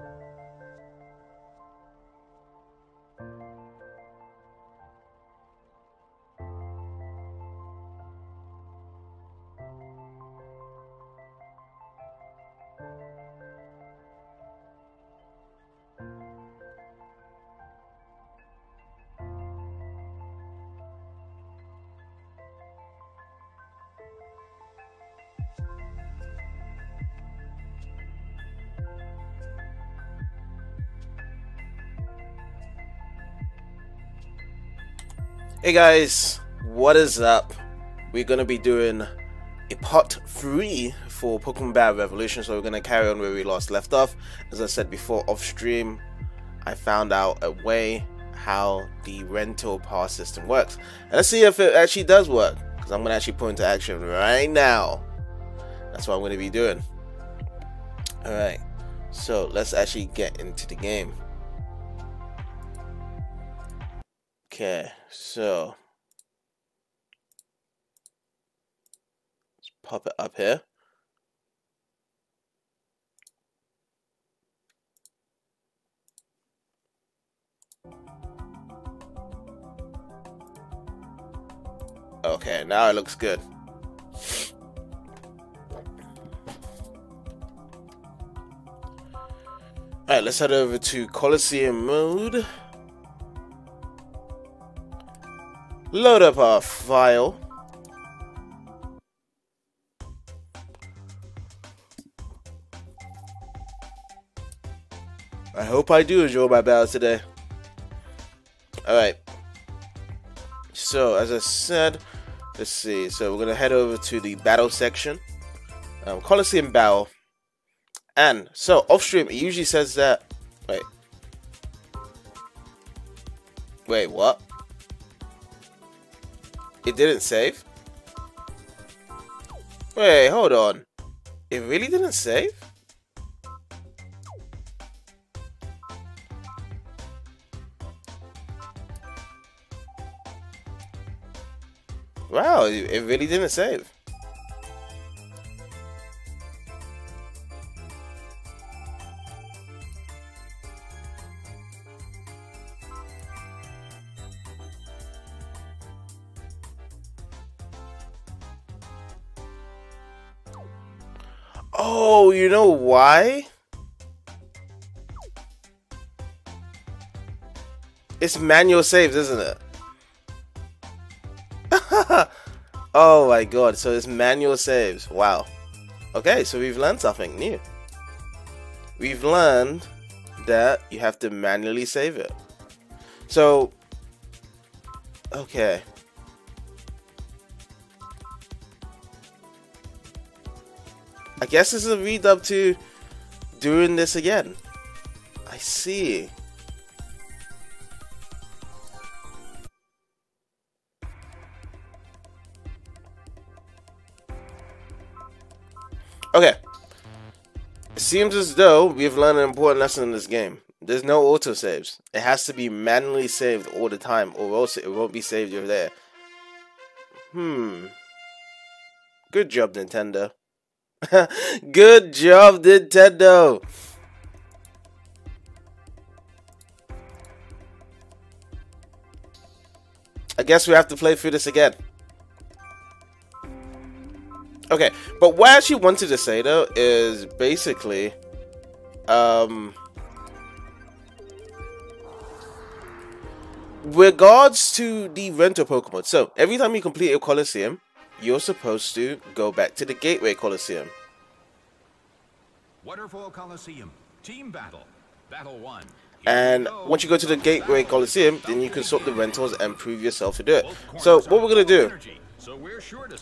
you Hey guys, what is up? We're gonna be doing a part 3 for Pokemon Battle Revolution, so we're gonna carry on where we last left off. As I said before, off stream, I found out a way how the rental pass system works. And let's see if it actually does work, because I'm gonna actually put into action right now. That's what I'm gonna be doing. Alright, so let's actually get into the game. Okay, so let's pop it up here. Okay, now it looks good. Alright, let's head over to Colosseum mode. Load up our file. I hope I do enjoy my battle today. Alright. So, as I said, let's see. So, we're going to head over to the battle section. Um, Colosseum Battle. And, so, off stream, it usually says that... Wait. Wait, what? It didn't save? Wait, hold on. It really didn't save? Wow, it really didn't save. Oh, you know why? It's manual saves, isn't it? oh my god, so it's manual saves. Wow. Okay, so we've learned something new. We've learned that you have to manually save it. So, okay. Guess this is a redub to doing this again. I see. Okay. It seems as though we've learned an important lesson in this game. There's no autosaves. It has to be manually saved all the time, or else it won't be saved over there. Hmm. Good job, Nintendo. Good job, Nintendo. I guess we have to play through this again. Okay, but what I actually wanted to say though is basically, um, regards to the rental Pokemon. So every time you complete a Colosseum, you're supposed to go back to the Gateway Coliseum. Waterfall Coliseum, team battle, battle one. And once you go to the Gateway Coliseum, then you can sort the rentals and prove yourself to do it. So what we're gonna do,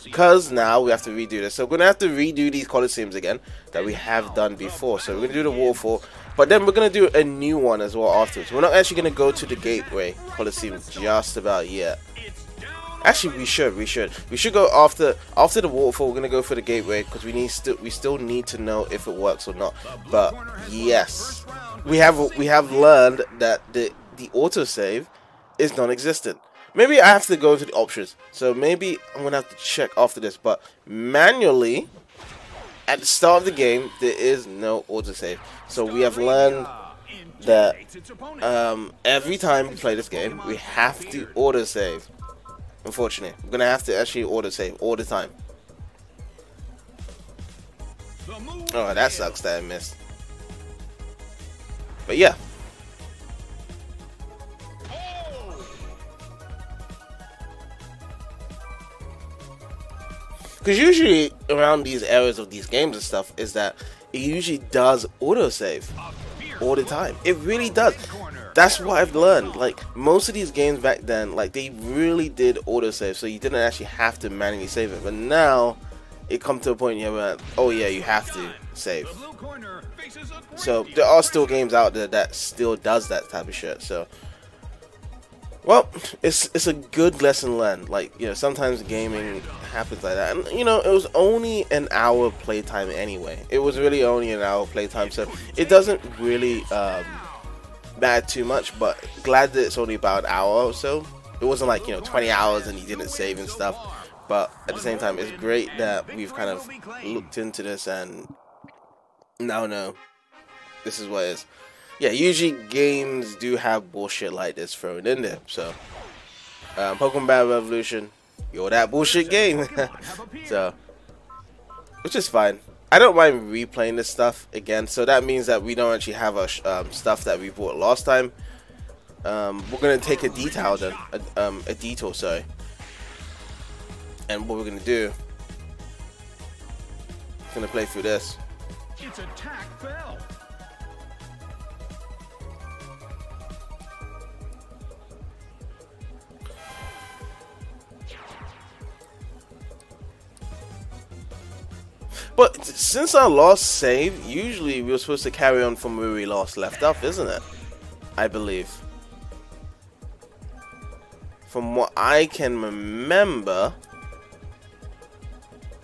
because now we have to redo this. So we're gonna have to redo these Coliseums again that we have done before. So we're gonna do the waterfall, but then we're gonna do a new one as well afterwards. We're not actually gonna go to the Gateway Coliseum just about yet. Actually, we should. We should. We should go after after the waterfall. We're gonna go for the gateway because we need still we still need to know if it works or not. But yes, we have we have learned that the the autosave is non-existent. Maybe I have to go to the options. So maybe I'm gonna have to check after this. But manually, at the start of the game, there is no autosave. So we have learned that um, every time we play this game, we have to autosave. Unfortunately, I'm gonna have to actually auto save all the time. Oh, that sucks that I missed. But yeah. Because usually around these areas of these games and stuff is that it usually does autosave all the time. It really does. That's what I've learned. Like most of these games back then, like they really did autosave, so you didn't actually have to manually save it. But now it comes to a point where, oh yeah, you have to save. So there are still games out there that still does that type of shit. So, well, it's it's a good lesson learned. Like you know, sometimes gaming happens like that, and you know, it was only an hour playtime anyway. It was really only an hour playtime, so it doesn't really um, matter too much. But glad that it's only about an hour or so. It wasn't like you know 20 hours and he didn't save and stuff. But at the same time, it's great that we've kind of looked into this and now know this is what it is. Yeah, usually games do have bullshit like this thrown in there. So, um, Pokemon Battle Revolution, you're that bullshit game. so, which is fine. I don't mind replaying this stuff again. So that means that we don't actually have a um, stuff that we bought last time. Um, we're gonna take a detail then, a, um, a detour, sorry. And what we're gonna do, is gonna play through this. Its attack fell. But since our last save, usually we were supposed to carry on from where we last left off, isn't it? I believe. From what I can remember,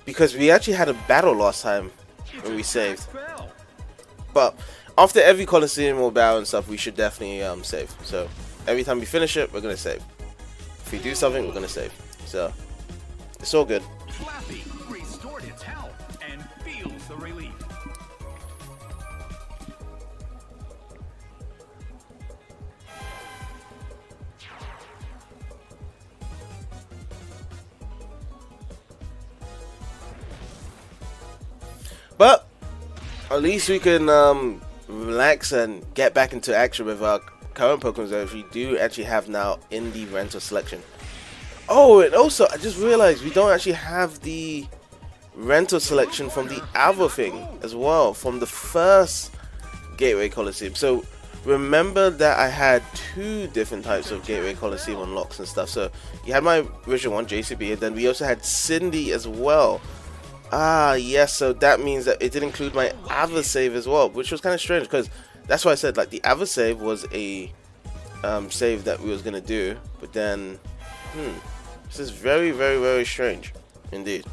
because we actually had a battle last time when we saved. But after every Coliseum or battle and stuff, we should definitely um, save. So every time we finish it, we're gonna save. If we do something, we're gonna save. So it's all good. At least we can um, relax and get back into action with our current Pokemon that we do actually have now in the rental selection. Oh, and also I just realized we don't actually have the rental selection from the other thing as well, from the first Gateway Coliseum. So remember that I had two different types of Gateway Coliseum unlocks and stuff. So you had my original one, JCB, and then we also had Cindy as well. Ah, yes, so that means that it did include my other save as well, which was kind of strange because that's why I said like the other save was a um, save that we was gonna do, but then, hmm, this is very, very, very strange, indeed.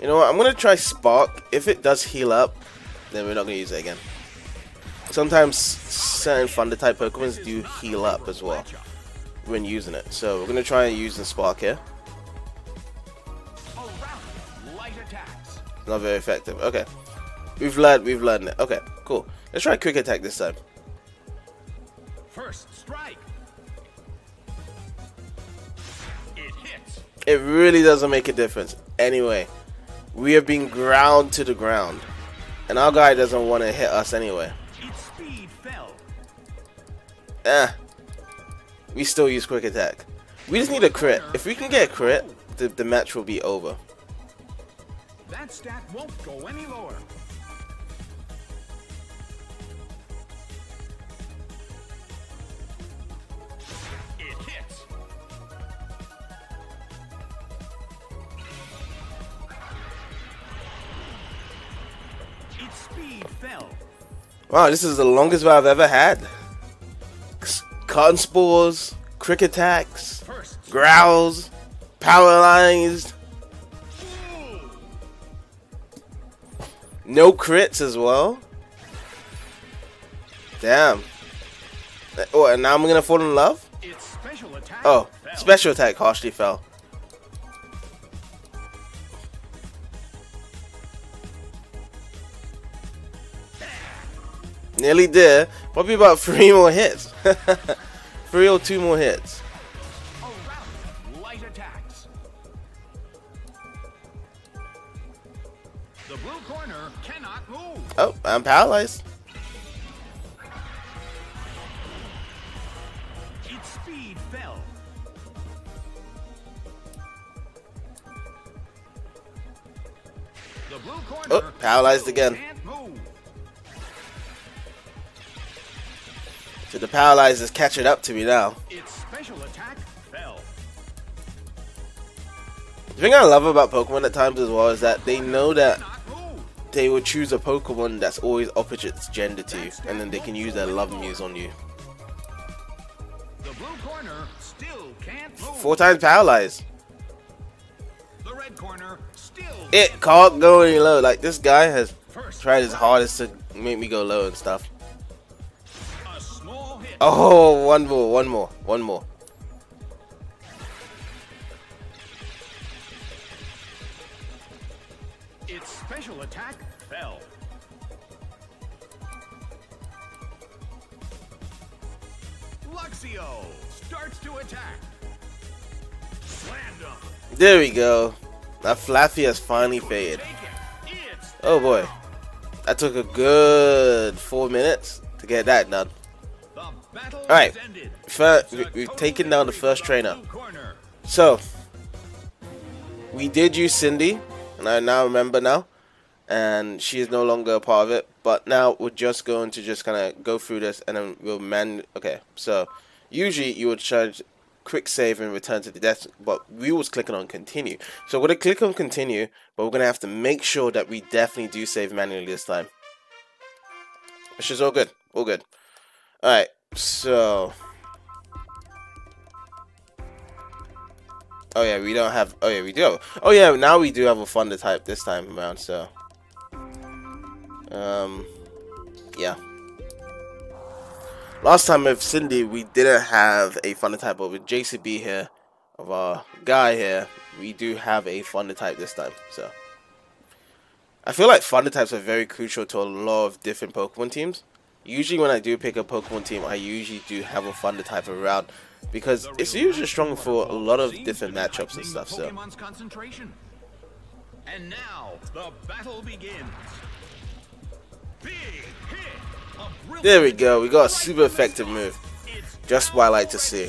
You know what? I'm gonna try Spark. If it does heal up, then we're not gonna use it again sometimes certain thunder type Pokemons do heal up as well when using it. So we're gonna try and use the Spark here. Not very effective. Okay. We've learned we've learned it. Okay, cool. Let's try quick attack this time. First strike. It hits. It really doesn't make a difference. Anyway, we have been ground to the ground. And our guy doesn't want to hit us anyway. Eh. We still use quick attack. We just need a crit. If we can get a crit, the, the match will be over. That stat won't go any lower. It hits. Its speed fell. Wow, this is the longest I've ever had. Cotton spores, quick attacks, growls, paralyzed. No crits as well. Damn. Oh, and now I'm gonna fall in love? Its special attack Oh, special attack harshly fell. Nearly there. Probably about three more hits. three or two more hits. Light attacks. The blue corner cannot move. Oh, I'm paralyzed. Its speed fell. The blue corner Oh, paralyzed again. So the paralyzed is catching up to me now. Its special attack fell. The thing I love about Pokemon at times as well is that they know that they will choose a Pokemon that's always opposite gender to you, and then they can use their love muse on you. The blue corner still can't move. Four times paralyzed. The red corner still It can't go any low. Like this guy has tried his hardest to make me go low and stuff. A small hit. Oh, one more, one more, one more. Its special attack fell. Luxio starts to attack. There we go. That Flaaffy has finally faded. Take it. It's Oh boy. That took a good four minutes to get that done. Alright. we- we've taken down the first trainer. So, we did use Cindy, and I now remember now, and she is no longer a part of it. But now we're just going to just kind of go through this, and then we'll man. Okay, so usually you would charge quick save and return to the desk, but we was clicking on continue. So we're gonna click on continue, but we're gonna have to make sure that we definitely do save manually this time. Which is all good, all good. All right, so. Oh yeah, we don't have. Oh yeah, we do. Oh yeah, now we do have a Thunder type this time around. So, um, yeah. Last time with Cindy, we didn't have a Thunder type, but with JCB here, of our guy here, we do have a Thunder type this time. So, I feel like Thunder types are very crucial to a lot of different Pokemon teams. Usually, when I do pick a Pokemon team, I usually do have a Thunder type around because it's usually strong for a lot of different matchups and stuff. So. And now the battle begins. There we go. We got a super effective move. Just what I like to see.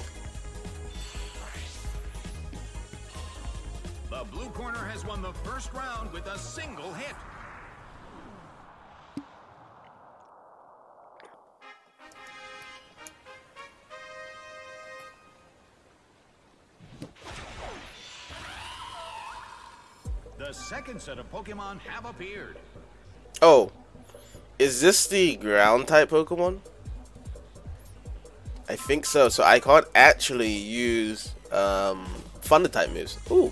The second set of Pokemon have appeared. Oh, is this the ground type Pokemon? I think so. So I can't actually use um, Thunder type moves. Ooh,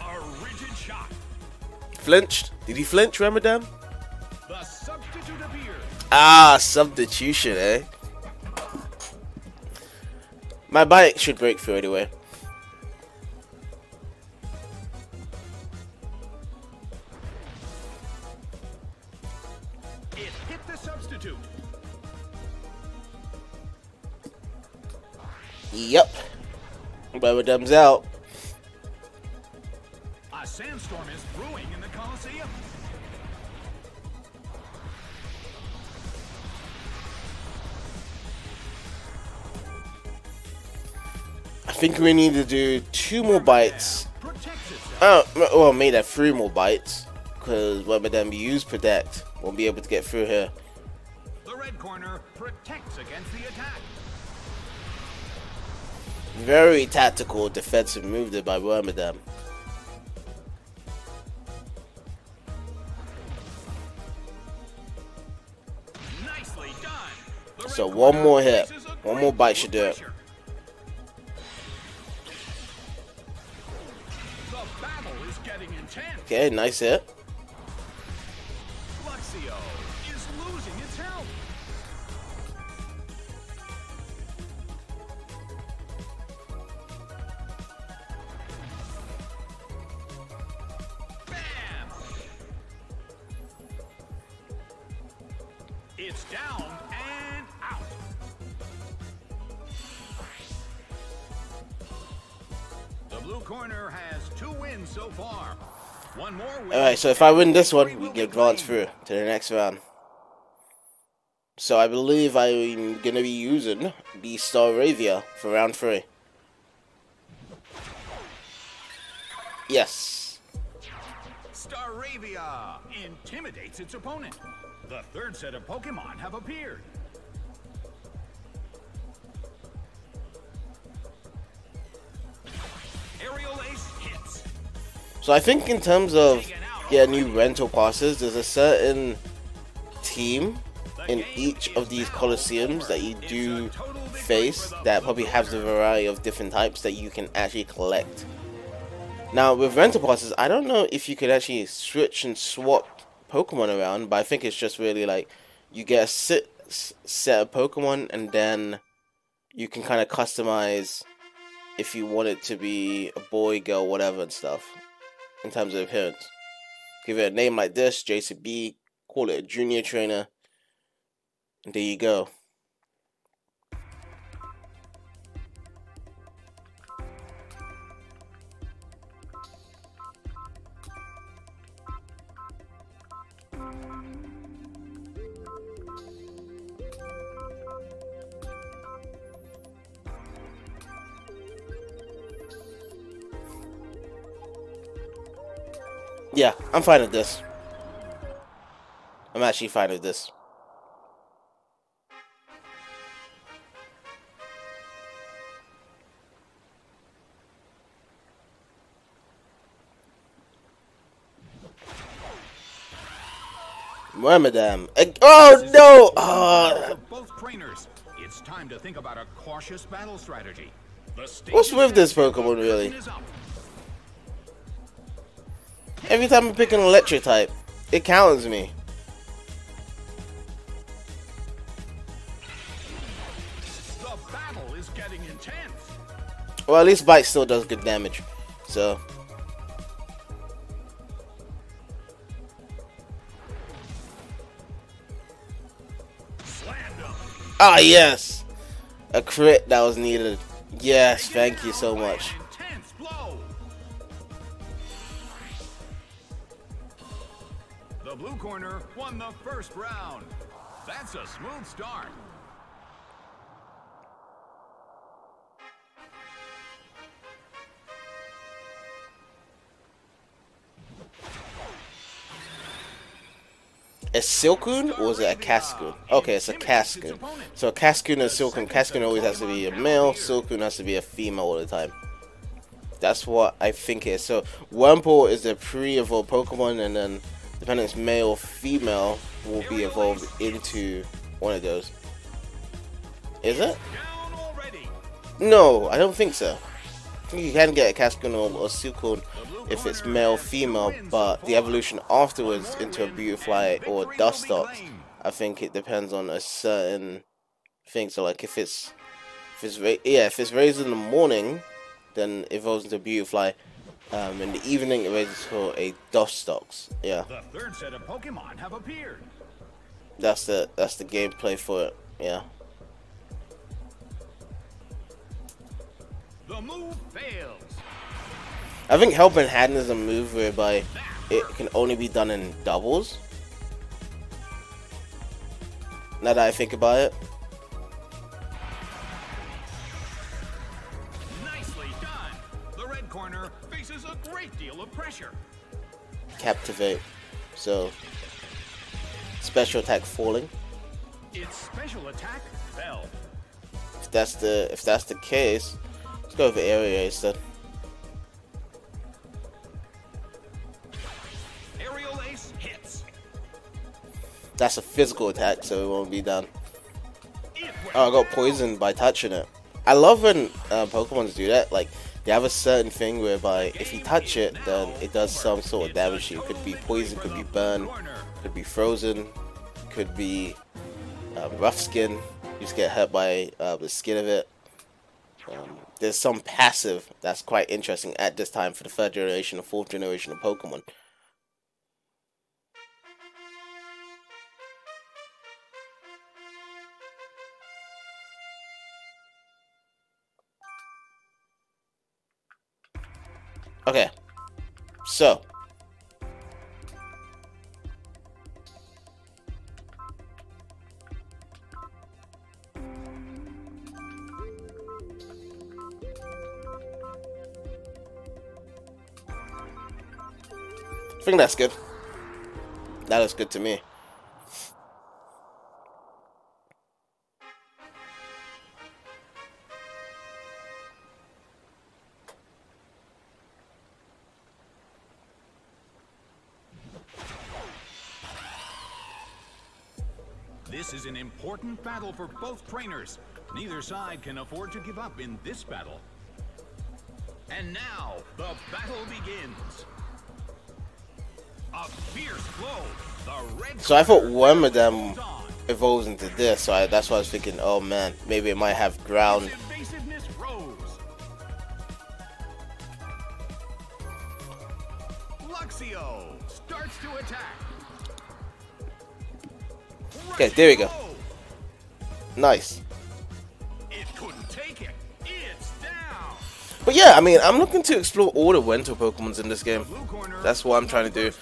A rigid shot. flinched. Did he flinch, Wormadam? The substitute. Ah, substitution, eh? My Bite should break through anyway. Yep. Wormadam's out. A sandstorm is brewing in the Coliseum. I think we need to do two more bites. Oh, well, made that three more bites. Because Ramadam used Protect. Won't be able to get through here. The red corner protects against the attack. Very tactical defensive move there by Wormadam. Nicely done. The red So one more hit. One more bite should do it. pressure. The battle is getting intense. Okay, nice hit. Alright, so if I win this one, we get advance through to the next round. So I believe I'm gonna be using the Staravia for round three. Yes. Staravia intimidates its opponent. The third set of Pokemon have appeared. Aerial Ace. So I think in terms of yeah, new rental passes, there's a certain team in each of these Colosseums that you do face that probably has a variety of different types that you can actually collect. Now with rental passes, I don't know if you could actually switch and swap Pokemon around, but I think it's just really like you get a set, set of Pokemon and then you can kind of customize if you want it to be a boy, girl, whatever and stuff in terms of appearance. Give it a name like this, Jason B, call it a junior trainer, and there you go. Yeah, I'm fine with this. I'm actually fine with this. Wormadam. Eh, oh no! Oh. Both trainers. It's time to think about a cautious battle strategy. What's with this Pokemon, really? Every time I pick an electric type, it counters me. The battle is getting intense. Well, at least Bite still does good damage. So, ah, yes, a crit that was needed. Yes, thank you so much. Blue corner won the first round. That's a smooth start. A Silcoon or is it a Cascoon? Okay, it's a Cascoon. So a Cascoon and a Silcoon. Cascoon always has to be a male. Silcoon has to be a female all the time. That's what I think it is. So Wurmple is a pre-evolved Pokemon, and then depending male or female, will be evolved into one of those. Is it? No, I don't think so. You can get a Cascoon or Silcoon if it's male female, but the evolution afterwards into a Beautifly or Dustox, I think it depends on a certain thing. So like if it's if it's yeah if it's raised in the morning, then it evolves into Beautifly. Um, in the evening, it raises for a Dustox. Yeah, The third set of Pokemon have appeared. that's the that's the gameplay for it. Yeah. The move fails. I think helping hand is a move whereby it can only be done in doubles. Now that I think about it, pressure. captivate. So special attack falling. Its special attack fell. If that's the if that's the case, let's go over area instead. Aerial Ace hits. That's a physical attack, so it won't be done. Oh, I got poisoned by touching it. I love when uh, Pokemon do that. Like they have a certain thing whereby if you touch it, then it does some sort of damage to you. Could be poison, could be burn, could be frozen, could be um, rough skin. You just get hurt by uh, the skin of it. Um, there's some passive that's quite interesting at this time for the third generation or fourth generation of Pokemon. Okay. So. I think that's good. That is good to me. Battle for both trainers. Neither side can afford to give up in this battle. And now, the battle begins. A fierce blow. The red So I thought one of them evolves into this, so I, that's why I was thinking, oh man, maybe it might have ground. Its evasiveness rose. Luxio starts to attack. Okay, there we go. Nice. It couldn't take it. It's down. But yeah, I mean, I'm looking to explore all the Wento Pokemons in this game. That's what I'm trying to do.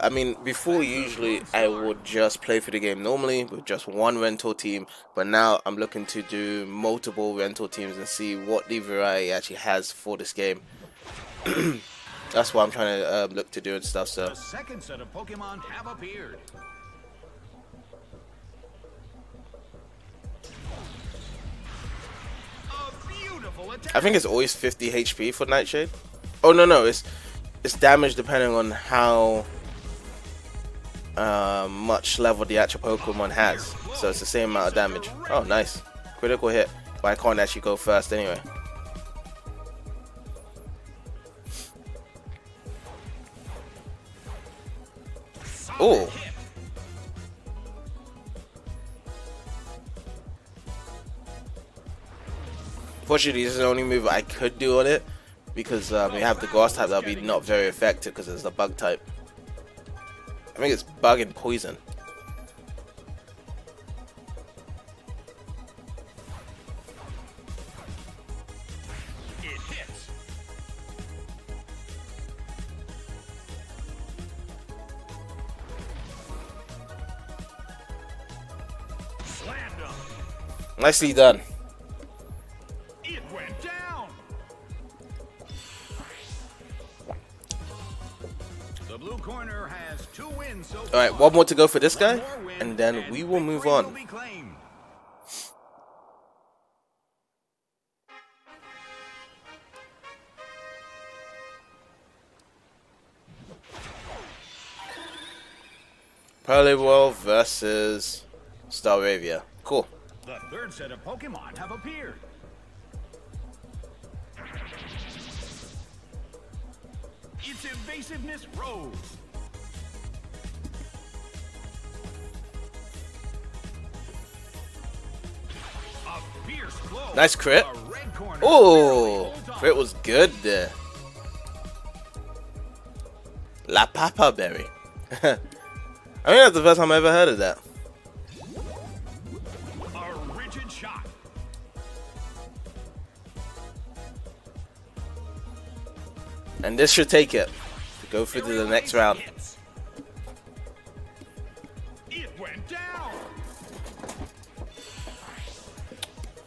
I mean, before usually I would just play for the game normally with just one rental team, but now I'm looking to do multiple rental teams and see what the variety actually has for this game. That's what I'm trying to um, look to do and stuff. So The second set of Pokemon have appeared. I think it's always 50 HP for Nightshade. Oh no no, it's it's damage depending on how uh, much level the actual Pokemon has. So it's the same amount of damage. Oh nice, critical hit. But I can't actually go first anyway. Solid Ooh. hit. Fortunately, this is the only move I could do on it because um, have the Grass type that'll be not very effective because it's a Bug type. I think it's Bug and Poison. Nicely done. One more to go for this guy, and then we will move on. be versus Staravia. Cool. The third set of Pokemon have appeared. Its evasiveness rose. Nice crit. Oh, crit was good there. La Papa Berry. I think that's the first time I ever heard of that. And this should take it to go through to the next round.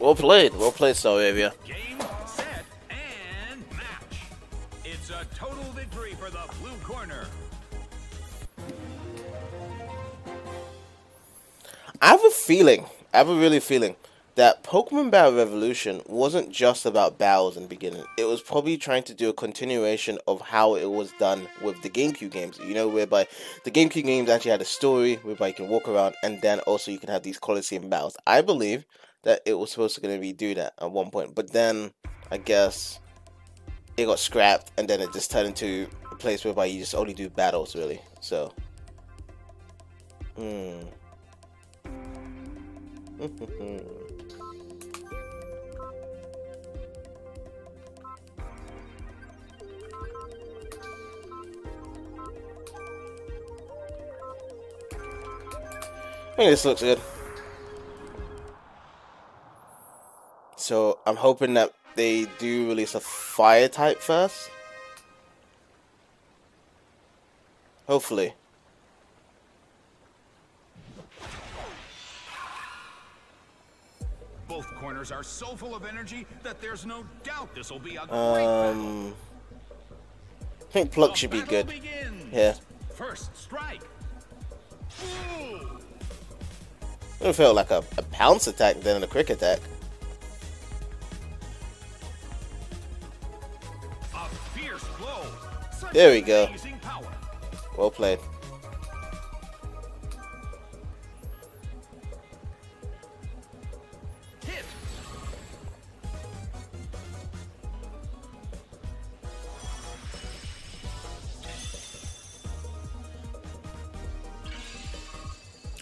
Well played. Well played, Staravia. Game, set, and match. It's a total victory for the blue corner. I have a feeling, I have a really feeling that Pokemon Battle Revolution wasn't just about battles in the beginning. It was probably trying to do a continuation of how it was done with the GameCube games. You know, whereby the GameCube games actually had a story whereby you can walk around and then also you can have these Coliseum battles. I believe that it was supposed to gonna be do that at one point, but then I guess it got scrapped and then it just turned into a place whereby you just only do battles really. So hmm. I think this looks good. So I'm hoping that they do release a fire type first. Hopefully. Both corners are so full of energy that there's no doubt this will be a great Um, I think Pluck should be good. begins. Yeah. First strike. Ooh. It would feel like a, a pounce attack than a quick attack. There we go. Well played.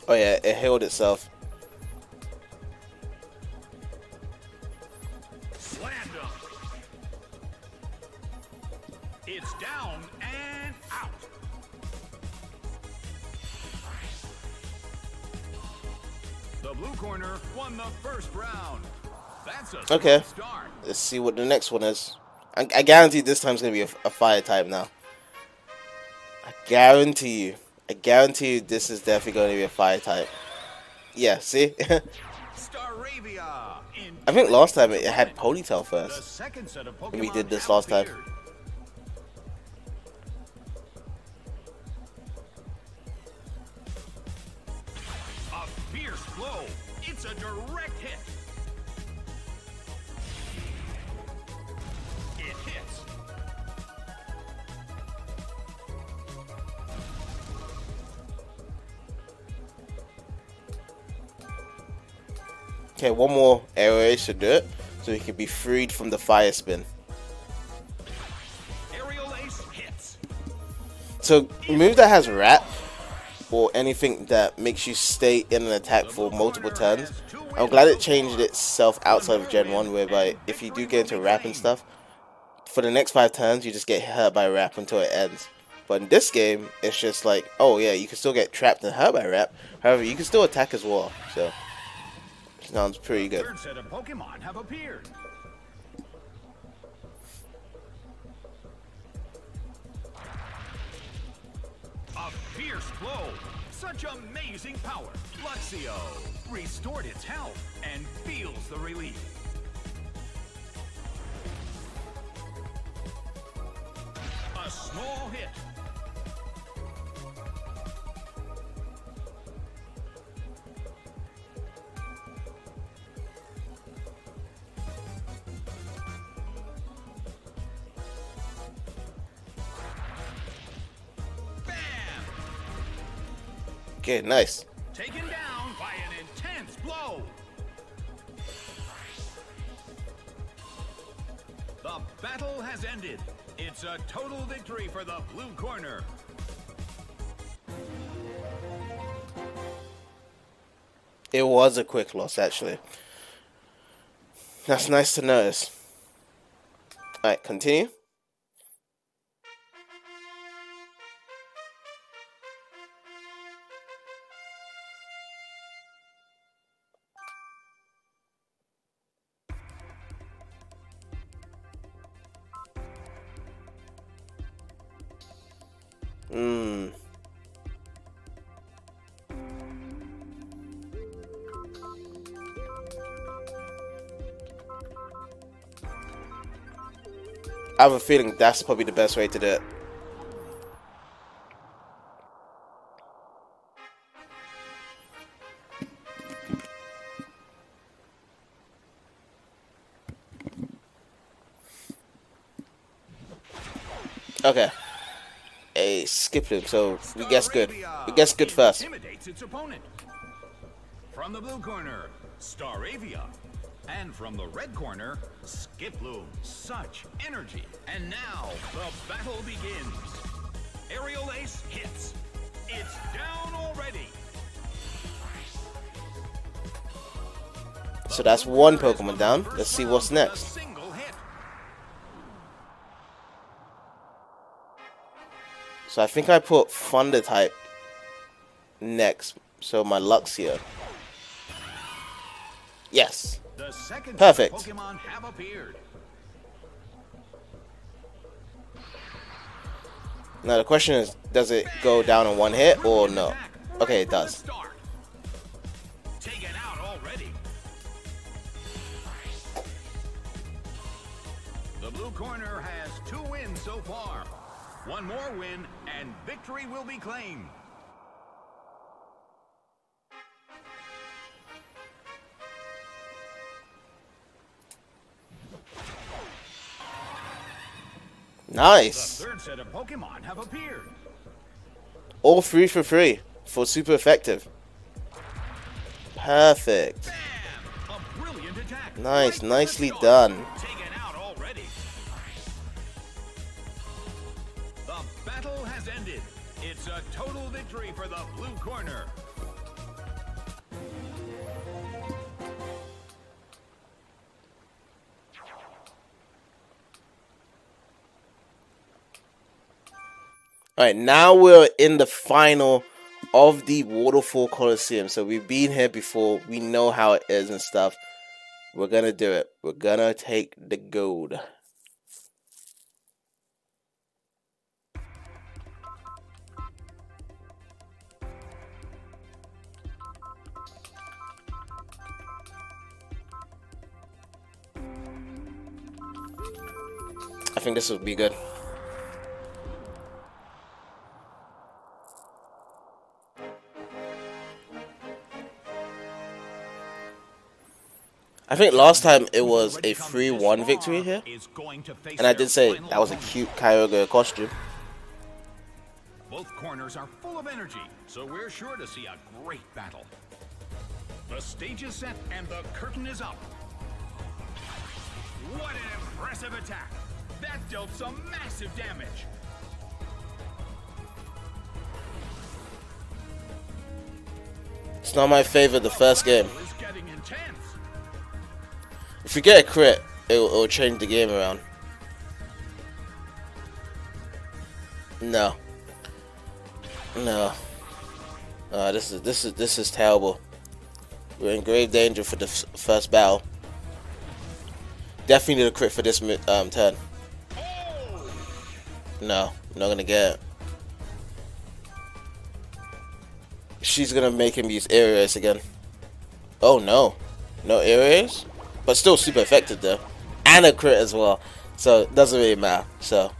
Oh yeah, it healed itself. Corner won the first round. Okay. Let's see what the next one is. I, I guarantee this time's gonna be a, a fire type now. I guarantee you. I guarantee you this is definitely gonna be a fire type. Yeah, see? Staravia. I think last time it had Ponyta first. second set of we did this last time. Okay, one more area should do it. So he can be freed from the fire spin. Aerial ace hits. So move that has wrap or anything that makes you stay in an attack for multiple turns. I'm glad it changed itself outside of Gen 1 whereby if you do get into wrap and stuff, for the next five turns you just get hurt by wrap until it ends. But in this game, it's just like, oh yeah, you can still get trapped and hurt by wrap. However, you can still attack as well. So sounds pretty good. Third set of Pokemon have appeared. A fierce blow. Such amazing power. Luxio restored its health and feels the relief. A small hit. Okay, nice. Taken down by an intense blow. The battle has ended. It's a total victory for the blue corner. It was a quick loss, actually. That's nice to notice. Alright, continue. I have a feeling that's probably the best way to do it. Okay. A Skiploom, so we guess good. We guess good first. Intimidates its opponent. From the blue corner, Staravia. And from the red corner, Skiploom. Such energy. And now, the battle begins. Aerial Ace hits. It's down already. So that's one Pokemon down. Let's see what's next. So I think I put Thunder type next. So my Luxio. Yes. The second Perfect. Pokemon have appeared. Now the question is, does it go down in one hit or no? Okay, it does. The blue corner has two wins so far. One more win and victory will be claimed. Nice. The third set of Pokemon have appeared. All three for free for super effective. Perfect. Bam! A brilliant attack. Nice, nicely done. All right, now we're in the final of the Waterfall Coliseum. So we've been here before. We know how it is and stuff. We're gonna do it. We're gonna take the gold. I think this would be good. I think last time it was a 3-1 victory here. Is going to face And I did say that was a cute Kyogre costume. Both corners are full of energy, so we're sure to see a great battle. The stage is set and the curtain is up. What an impressive attack! That dealt some massive damage. It's not my favorite the first game. If you get a crit, it'll, it'll change the game around. No. No. Uh, this is this is this is terrible. We're in grave danger for the first battle. Definitely need a crit for this um turn. No, not gonna get it. She's gonna make him use areas again. Oh no, no areas, but still super effective though, and a crit as well. So it doesn't really matter. So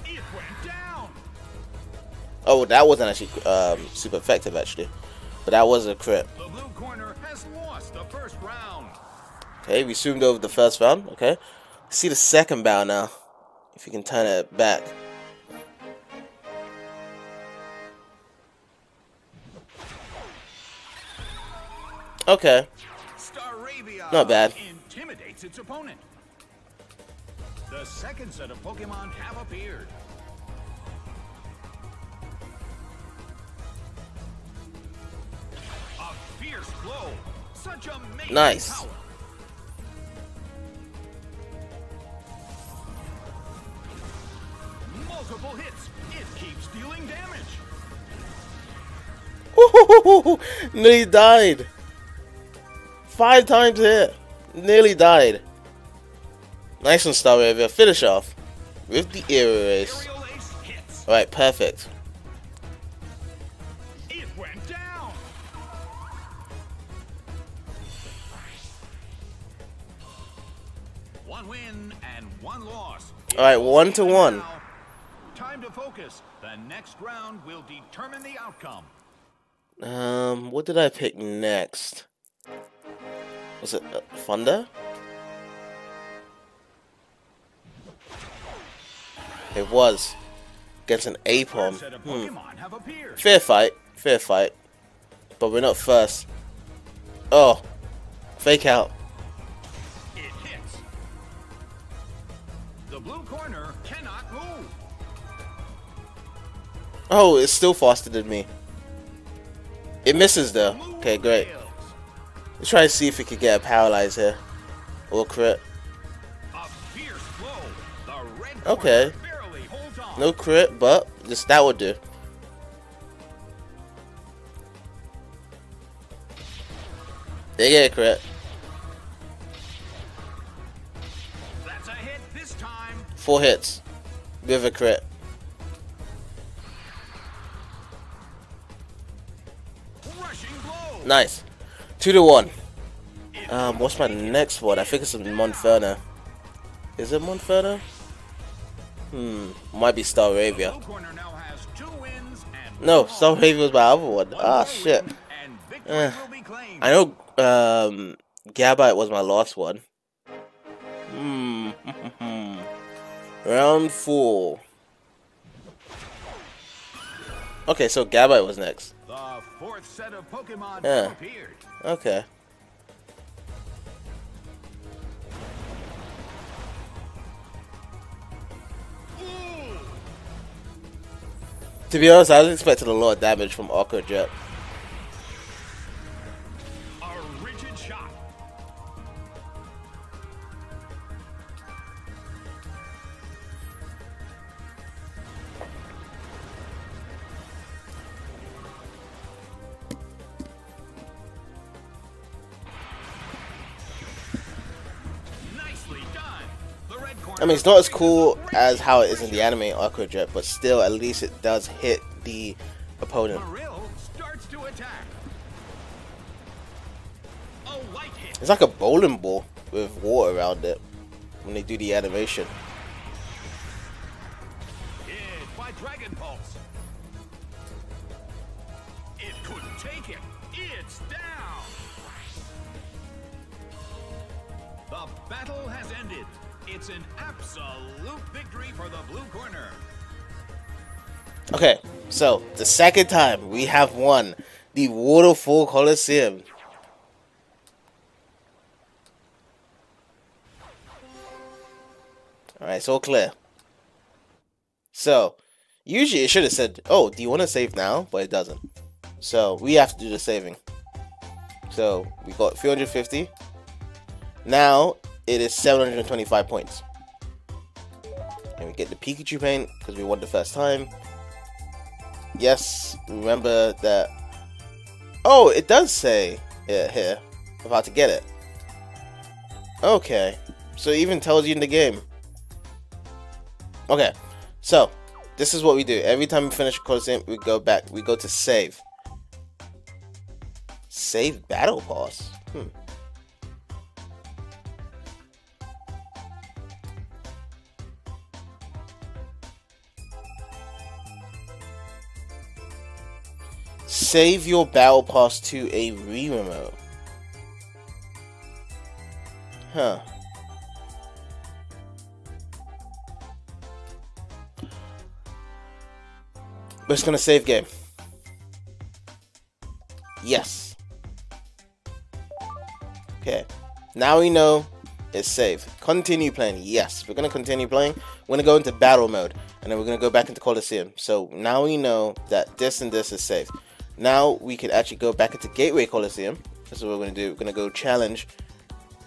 oh, that wasn't actually um, super effective actually, but that was a crit. The blue corner has lost the first round. Okay, we zoomed over the first round. Okay, see the second bow now. If you can turn it back. Okay. Not bad. Intimidates its opponent. The second set of Pokemon have appeared. A fierce blow. Such amazing Nice. power. Multiple hits. It keeps dealing damage. Nearly died. Five times hit. Nearly died. Nice one, Staravia. Finish off with the aerial race. Ace. Alright, perfect. It went down. One win and one loss. All right, one to one. Time to focus. The next round will determine the outcome. Um, what did I pick next? Was it uh, Thunder? It was. Against an Aipom. Hmm. Pokemon have appeared. Fair fight. Fair fight. But we're not first. Oh. Fake out. It hits. The blue corner cannot move. Oh, it's still faster than me. It misses though. Okay, great. Let's try and see if we could get a paralyze here. Or crit. Okay. No crit, but just that would do. They get a crit. That's a hit this time. Four hits. With a crit. Nice. Two to one. Um, what's my next one? I think it's Monferno. Is it Monferno? Hmm, might be Staravia. No, Staravia was my other one. Ah, shit. Eh. I know um, Gabite was my last one. Hmm. Round four. Okay, so Gabite was next. The fourth set of Pokemon yeah. appeared. Okay. To be honest, I was expecting a lot of damage from Aqua Jet. I mean, it's not as cool as how it is in the anime Aqua Jet, but still, at least it does hit the opponent. It's like a bowling ball with water around it when they do the animation. Dragon Pulse. It couldn't take it. It's down. The battle has ended. It's an absolute victory for the blue corner. Okay, so the second time we have won the Waterfall Coliseum. Alright, all clear. So, usually it should have said, oh, do you want to save now? But it doesn't. So, we have to do the saving. So, we got 350. Now, it is 725 points. Get the Pikachu paint because we won the first time. Yes, remember that. Oh, it does say it here about to get it. Okay, so it even tells you in the game. Okay, so this is what we do. Every time we finish a Coliseum, we go back. We go to save. Save battle pass. Hmm. Save your battle pass to a re-remote. Huh. But it's gonna save game. Yes. Okay. Now we know it's saved. Continue playing. Yes, we're gonna continue playing. We're gonna go into battle mode, and then we're gonna go back into Coliseum. So now we know that this and this is safe. Now we can actually go back into Gateway Coliseum. This is what we're going to do. We're going to go challenge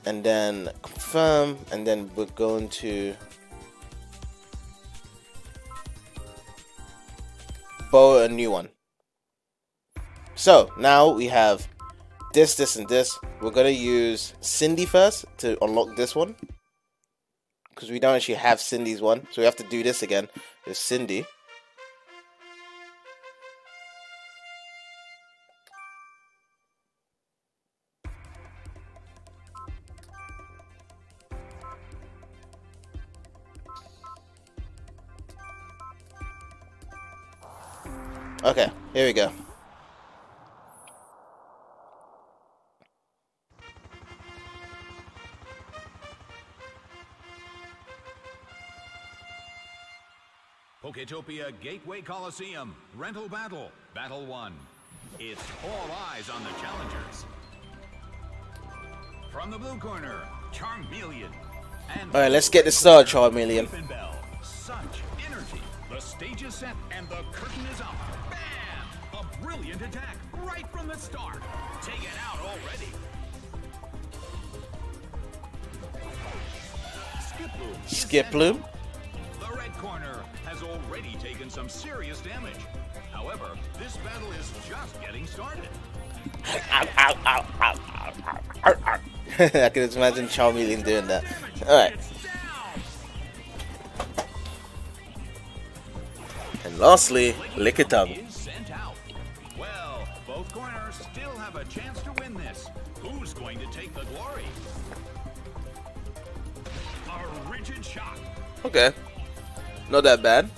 and then confirm and then we're going to bow a new one. So now we have this, this, and this. We're going to use Cindy first to unlock this one. Because we don't actually have Cindy's one. So we have to do this again with Cindy. Okay, here we go. Poketopia Gateway Coliseum, Rental Battle, Battle 1. It's all eyes on the challengers. From the blue corner, Charmeleon. Alright, let's get this started, Charmeleon. Such. The stage is set and the curtain is up. Brilliant attack right from the start. Taken out already. Skip Skiploom. The red corner has already taken some serious damage. However, this battle is just getting started. ow, ow, ow, ow, ow, ow, ow. I can just imagine Charmeleon doing that. Alright. Lastly, the glory. A. Okay. Not that bad.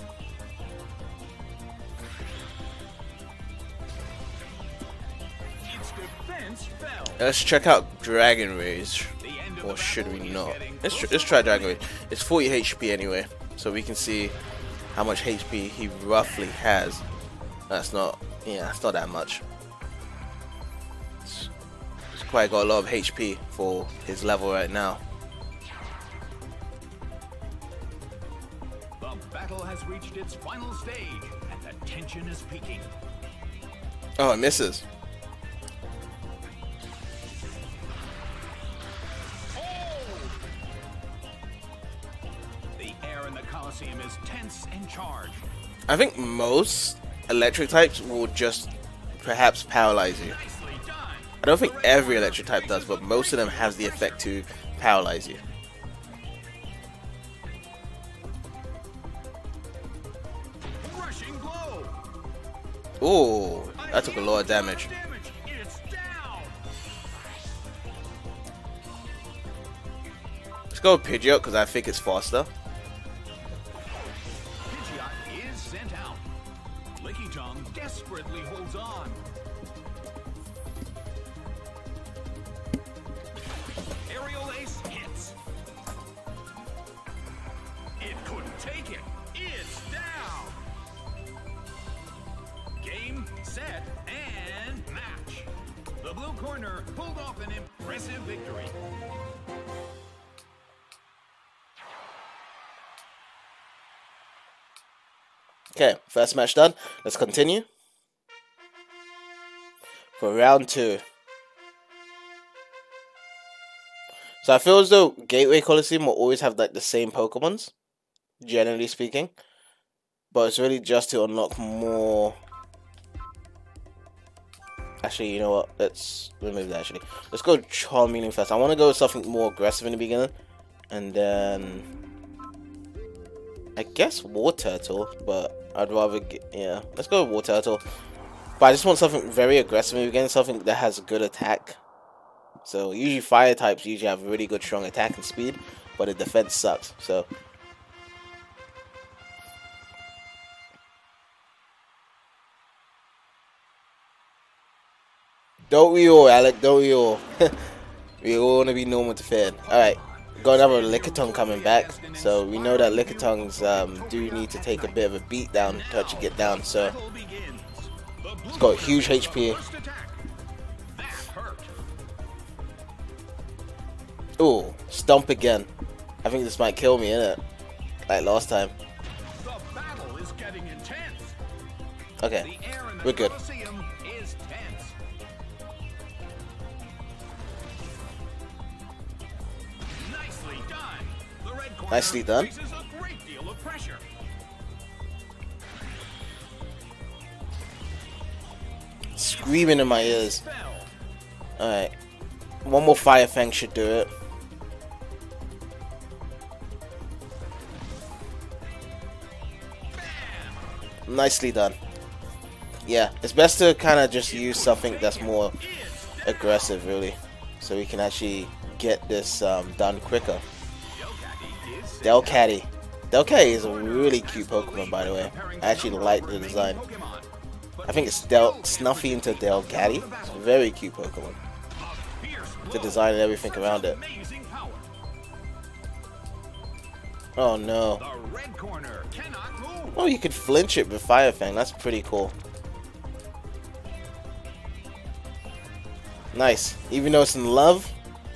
Let's check out Dragon Rage. Or should we not? Let's, tr- let's try Dragon Rage. It's 40 HP anyway, so we can see how much HP he roughly has. That's not, yeah, it's not that much. It's, it's quite got a lot of HP for his level right now. The battle has reached its final stage, and the tension is peaking. Oh, it misses. Colosseum is tense and charged. I think most electric types will just perhaps paralyze you. I don't think every electric type does, but most of them have the effect to paralyze you. Ooh, that took a lot of damage. Let's go with Pidgeot because I think it's faster. Blue corner pulled off an impressive victory. Okay, first match done. Let's continue. For round two. So I feel as though Gateway Coliseum will always have like the same Pokemons, generally speaking. But it's really just to unlock more. Actually, you know what? Let's remove that. Actually, let's go Charmeleon first. I want to go with something more aggressive in the beginning, and then I guess Wartortle, but I'd rather get, yeah, let's go with Wartortle. But I just want something very aggressive in the beginning, something that has a good attack. So usually fire types usually have really good strong attack and speed, but the defense sucks. So don't we all, Alec? Don't we all? we all want to be normal to fair. All right, got another Lickitung coming back, so we know that Lickitungs um, do need to take a bit of a beat down to actually get down. So Battle begins. The blue it's got huge HP. first attack. That hurt. Ooh, stomp again. I think this might kill me, innit? Like last time. The battle is getting intense. Okay, The air in the we're good. Nicely done. faces a great deal of pressure. Screaming in my ears. Alright. One more Fire Fang should do it. Nicely done. Yeah, it's best to kind of just use something that's more aggressive, really. So we can actually get this um, done quicker. Delcatty Delcatty. Is a really cute Pokemon, by the way. I actually like the design. I think it's Del Snuffy into Delcatty. It's a very cute Pokemon. The design and everything around it. Oh no. Oh, you could flinch it with Fire Fang. That's pretty cool. Nice. Even though it's in love,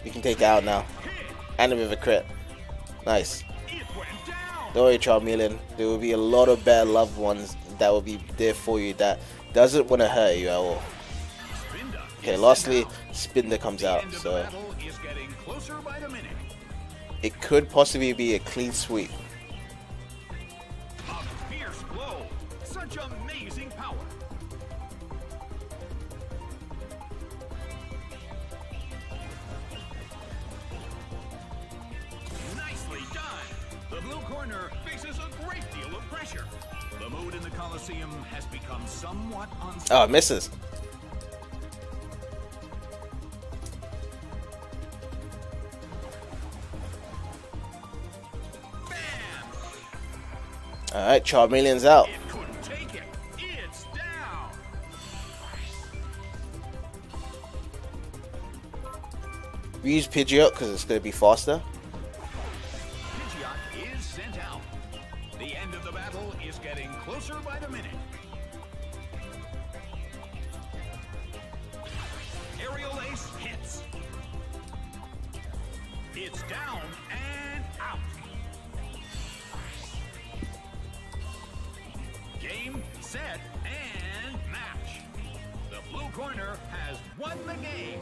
you can take it out now. And with a crit. Nice. It went down. Don't worry, Charmeleon. There will be a lot of bad loved ones that will be there for you that doesn't want to hurt you at all. Okay, lastly, Spinda comes out, end of the so battle is getting closer by the minute. it could possibly be a clean sweep. Oh, it misses. Alright, Charmeleon's out. We use Pidgeot because it's going to be faster. The game.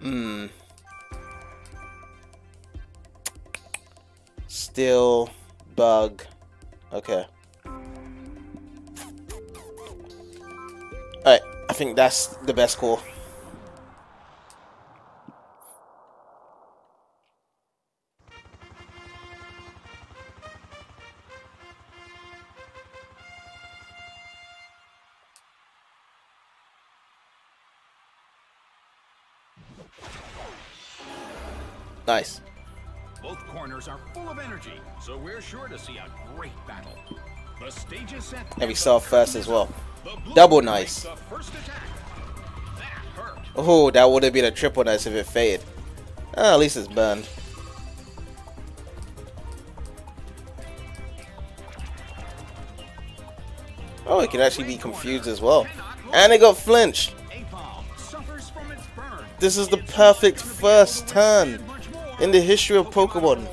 Hmm. Still bug. Okay. Think that's the best call. Nice. Both corners are full of energy, so we're sure to see a great battle. And we saw first as well. Double nice. Oh, that would have been a triple nice if it faded. Ah, at least it's burned. Oh, it can actually be confused as well. And it got flinched. This is the perfect first turn in the history of Pokemon.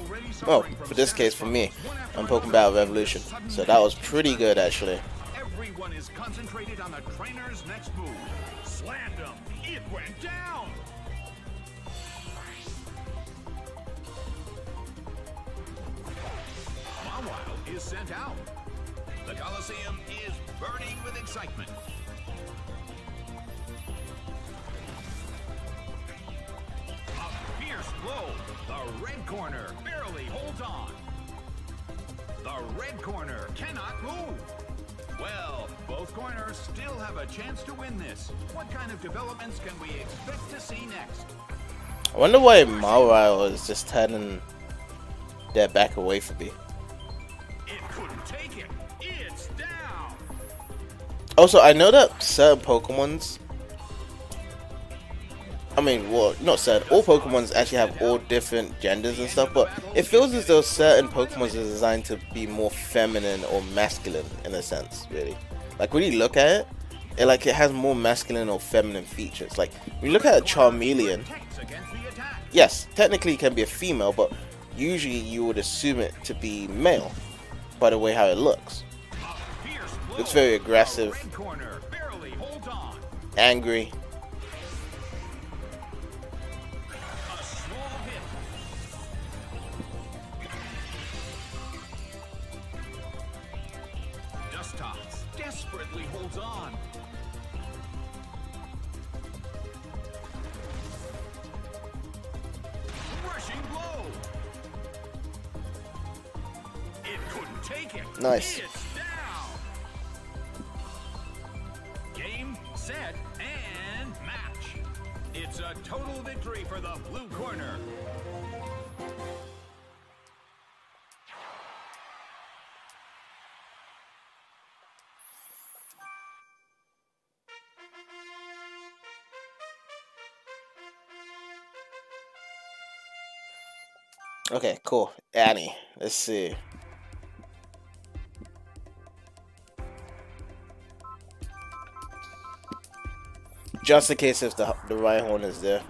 Well, for this case, for me, on Pokemon Battle Revolution. So that was pretty good, actually. Everyone is concentrated on the trainer's next move. It went down. Mawile is sent out. The is burning with excitement. A fierce blow. The red corner barely holds on. The red corner cannot move. Well, both corners still have a chance to win this. What kind of developments can we expect to see next? I wonder why Mawile is just turning their back away from me. It couldn't take it. It's down. Also, I know that certain Pokemons. I mean, well, not certain. All Pokemons actually have all different genders and stuff, but it feels as though certain Pokemons are designed to be more feminine or masculine in a sense, really. Like when you look at it, it like it has more masculine or feminine features. Like when you look at a Charmeleon, Protects against the attack. yes, technically it can be a female, but usually you would assume it to be male by the way how it looks. A fierce blow. Looks very aggressive, red corner barely holds on. angry. Nice. Game, set, and match. It's a total victory for the blue corner. Okay, cool. Annie, let's see. Just in case if the the right horn is there.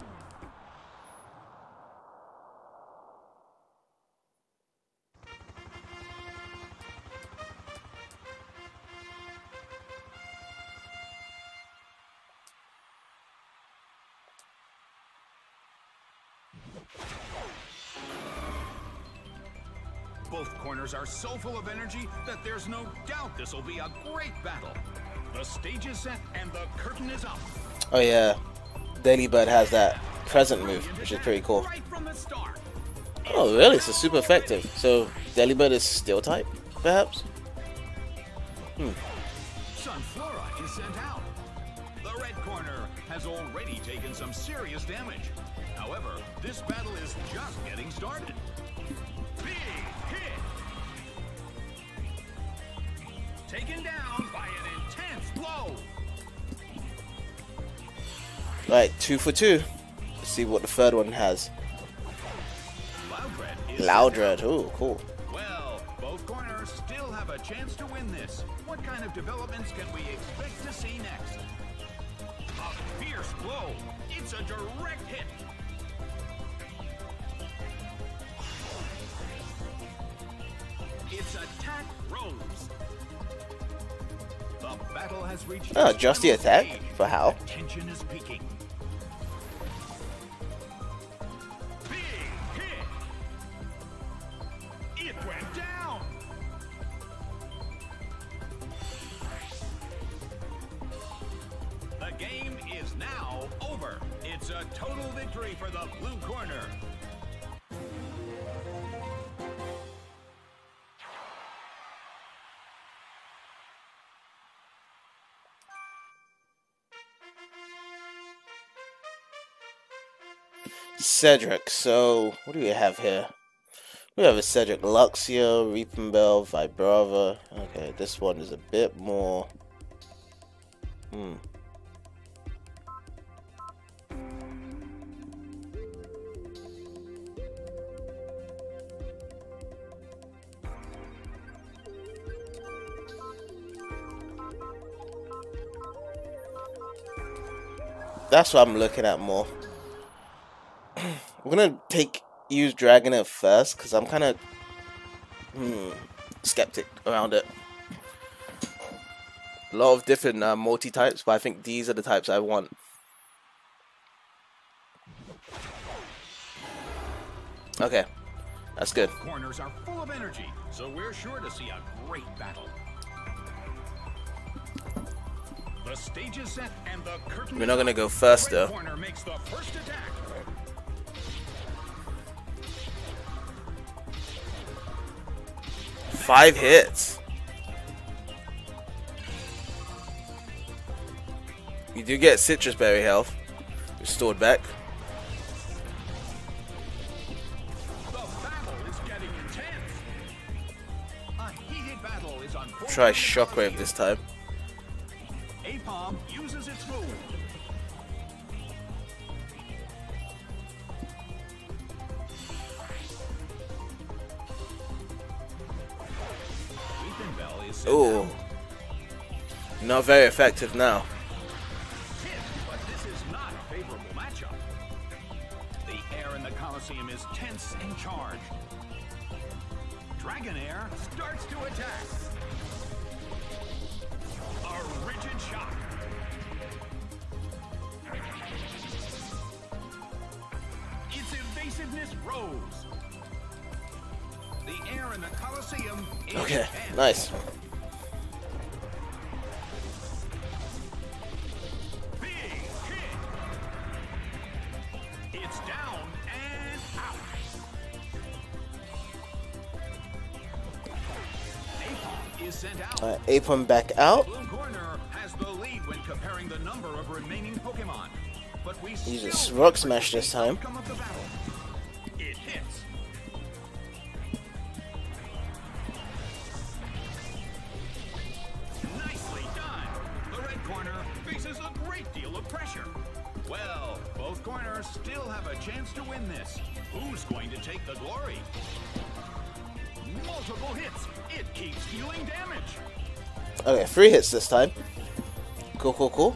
Both corners are so full of energy that there's no doubt this will be a great battle. The stage is set and the curtain is up. Oh yeah, Delibird has that present move, which is pretty cool. Oh, really? So super effective. So Delibird is steel type, perhaps? Hmm. Sunflora is sent out. The red corner has already taken some serious damage. However, this battle is just getting started. Right, two for two. Let's see what the third one has. Loudred Oh, cool. Well, both corners still have a chance to win this. What kind of developments can we expect to see next? A fierce blow. It's a direct hit. Its attack rose. The battle has reached. Oh, just the attack? For how? Tension is peaking. Cedric. So, what do we have here? We have a Cedric Luxio, Reaping Bell, Vibrava. Okay, this one is a bit more. Hmm. That's what I'm looking at more. We're gonna take use Dragonair first because I'm kind of hmm, skeptic around it. A lot of different uh, multi types, but I think these are the types I want. Okay, that's good. Corners are full of energy, so we're sure to see a great battle. The stage is set and the curtain We're not gonna go first, though. Five hits. You do get Sitrus berry health restored back. Try shockwave this time. Ooh, not very effective now. hit, but this is not a favorable matchup. The air in the Colosseum is tense and charged. Dragonair starts to attack. A rigid shot. Its evasiveness rose. The air in the Colosseum is Okay, tense. nice. The red corner faces a great deal of pressure. Well, both corners still have a chance to win this. Who's going to take the glory? Multiple hits. It keeps dealing damage. Okay, three hits this time. Cool, cool, cool.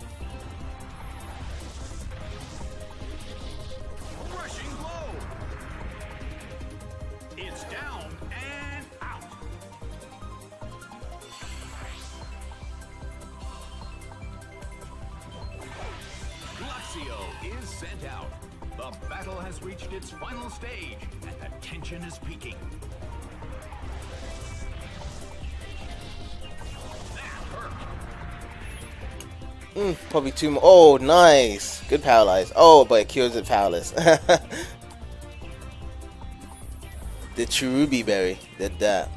Two more. Oh, nice. Good paralyze. Oh, but it cures it powerless. the cherubi berry did that.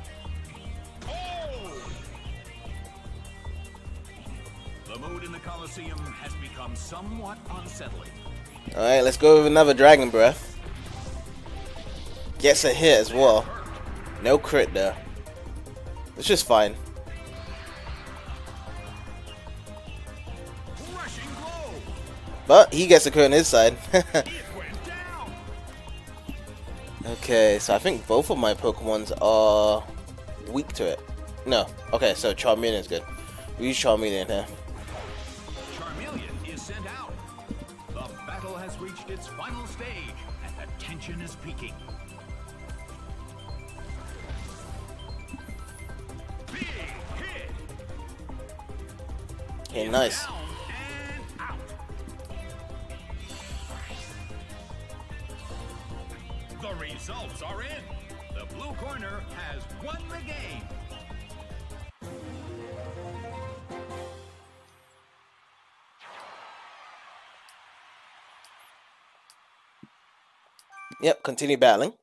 The mood in the Colosseum has become somewhat unsettling. Alright, let's go with another Dragon Breath. Gets a hit as well. No crit though. It's just fine. But he gets a crit on his side. It went down. okay, so I think both of my Pokemons are weak to it. No. Okay, so Charmeleon is good. We use Charmeleon here. Charmeleon is sent out. The battle has reached its final stage, and the tension is peaking. Okay, nice. Results are in. The blue corner has won the game. Yep, continue battling.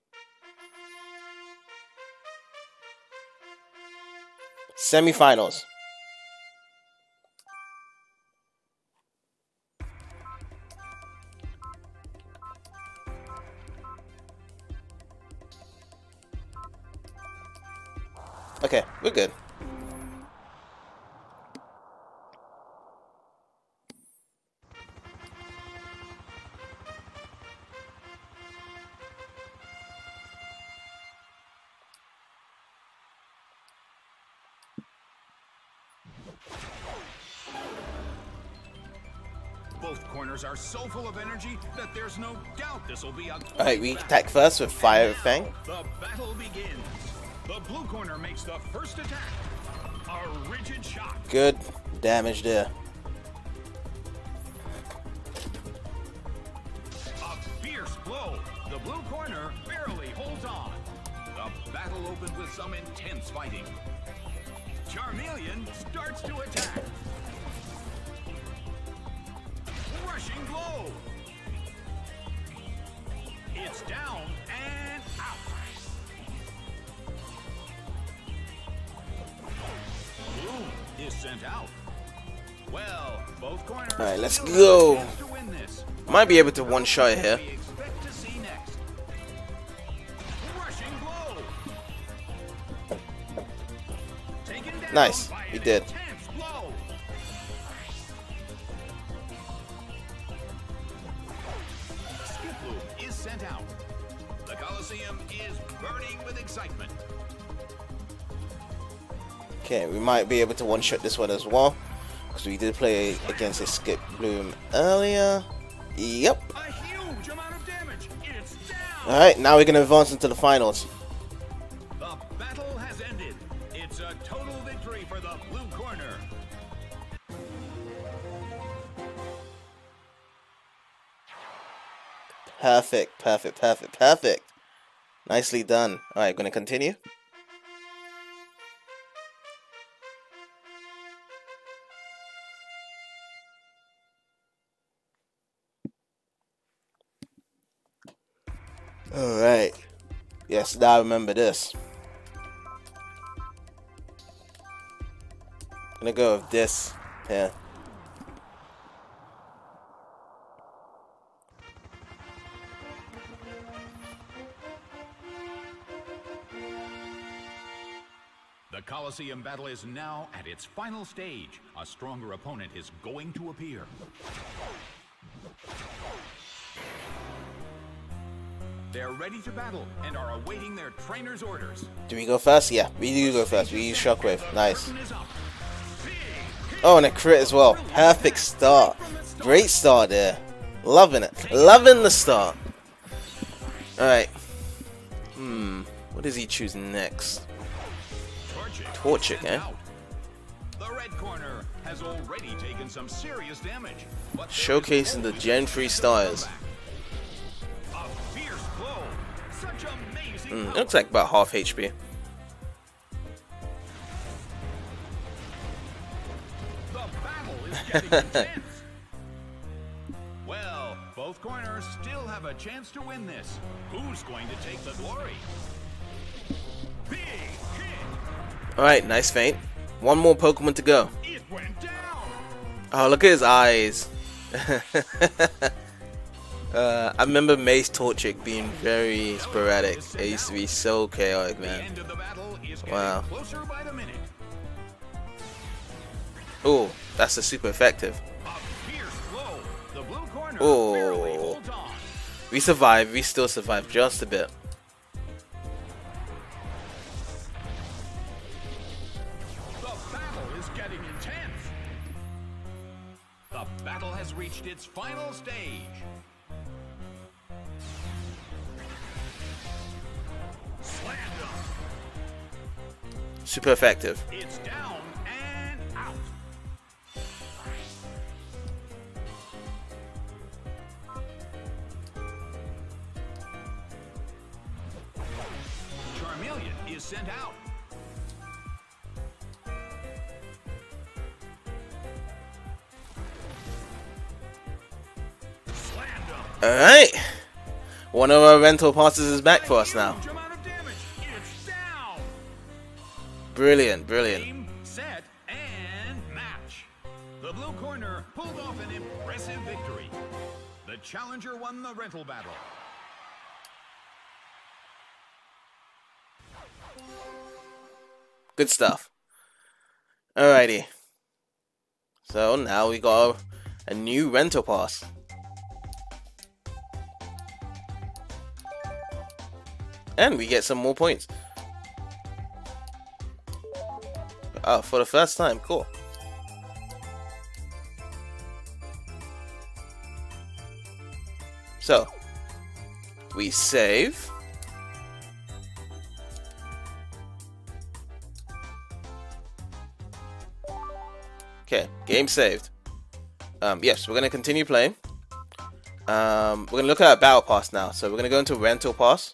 Semifinals. Okay, we're good. Both corners are so full of energy that there's no doubt this will be a Alright, we attack first with Fire Fang. The battle begins. The blue corner makes the first attack. A rigid shot. Good damage there. A fierce blow. The blue corner barely holds on. The battle opened with some intense fighting. Charmeleon starts to attack. Rushing blow. Both. All right, let's go. Might be able to one shot here. We Nice, he did. Okay, we might be able to one shot this one as well. Because we did play against a Skip Bloom earlier. Yep. A huge amount of damage. It's down. Alright, now we're going to advance into the finals. The battle has ended. It's a total victory for the blue corner. Perfect, perfect, perfect, perfect. Nicely done. Alright, going to continue. Yes, now I remember this. gonna go with this. Yeah. The Colosseum battle is now at its final stage. A stronger opponent is going to appear. They're ready to battle and are awaiting their trainer's orders. Do we go first? Yeah, we do go first. We use Shockwave. Nice. Curtain is up. Big hit Oh, and a crit as well. Perfect start. Great start there. Loving it. Loving the start. Alright. Hmm. What does he choose next? Torchic. Eh? out. The red corner has Mm, looks like about half HP. well, both corners still have a chance to win this. Who's going to take the glory? Big hit. All right, nice feint. One more Pokemon to go. Oh, look at his eyes. uh, I remember Mace Torchic being very sporadic. It used to be so chaotic, man. Wow. Oh, that's a super effective. Oh. We survived. We still survived just a bit. The battle has reached its final stage. Super effective. It's down and out. Charmeleon is sent out. Alright. One of our rental passes is back for us now. Brilliant, brilliant. set, and match. The blue corner pulled off an impressive victory. The challenger won the rental battle. Good stuff. Alrighty. So now we got a new rental pass. And we get some more points. Oh, for the first time, cool. So, we save. Okay, game saved. Um, yes, we're gonna continue playing. Um, we're gonna look at our battle pass now. So we're gonna go into rental pass.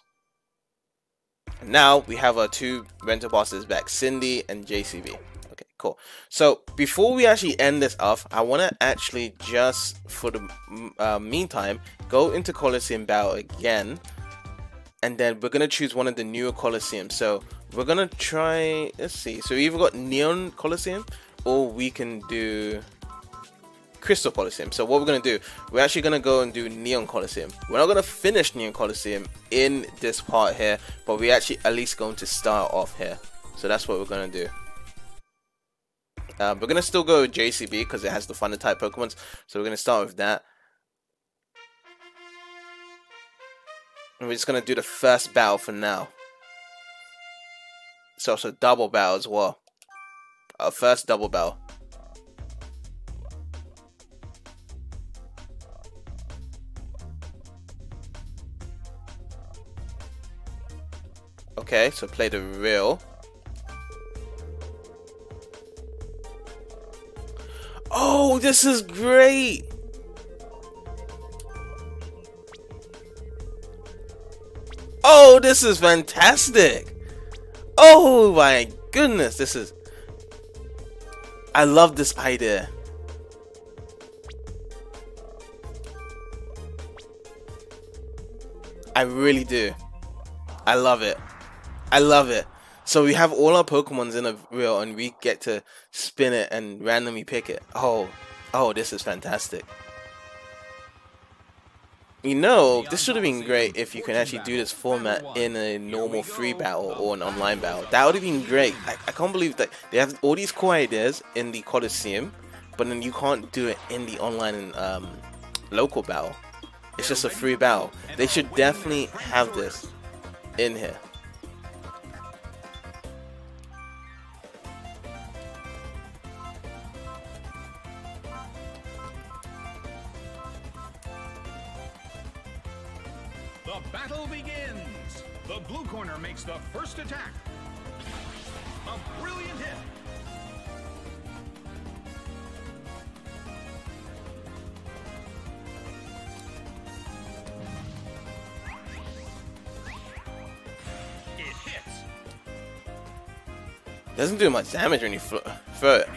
Now we have our two rental bosses back, Cindy and JCB. Okay, cool. So before we actually end this off, I want to actually just, for the uh, meantime, go into Coliseum Battle again. And then we're going to choose one of the newer Coliseums. So we're going to try, let's see. So we either got Neon Coliseum or we can do Crystal Coliseum. So what we're going to do, we're actually going to go and do Neon Coliseum. We're not going to finish Neon Coliseum in this part here, but we're actually at least going to start off here. So that's what we're going to do. Uh, we're going to still go with JCB because it has the Thunder type Pokemon. So we're going to start with that. And we're just going to do the first battle for now. So, it's also double battle as well. Our first double battle. Okay, so play the real. Oh, this is great! Oh, this is fantastic! Oh my goodness, this is... I love this idea. I really do. I love it. I love it. So we have all our Pokemons in a reel and we get to spin it and randomly pick it. Oh, oh, this is fantastic. You know, this should have been great if you can actually do this format in a normal free battle or an online battle. That would have been great. I, I can't believe that they have all these cool ideas in the Coliseum, but then you can't do it in the online and um, local battle. It's just a free battle. They should definitely have this in here. Makes the first attack. A brilliant hit. It hits. Doesn't do much damage when you it.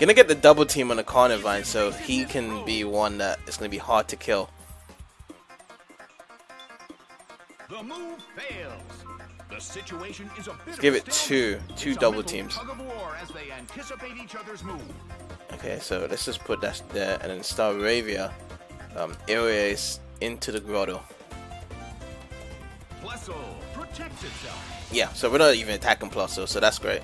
Gonna get the double team on the Carnivine so he can be one that is gonna be hard to kill. The move fails. The situation is a bit Let's give it two, two double teams. of war as they anticipate each other's move. Okay, so let's just put that there and then Staravia, um, Aries into the Grotle. Plusle protects itself. Yeah, so we're not even attacking Plusle, so that's great.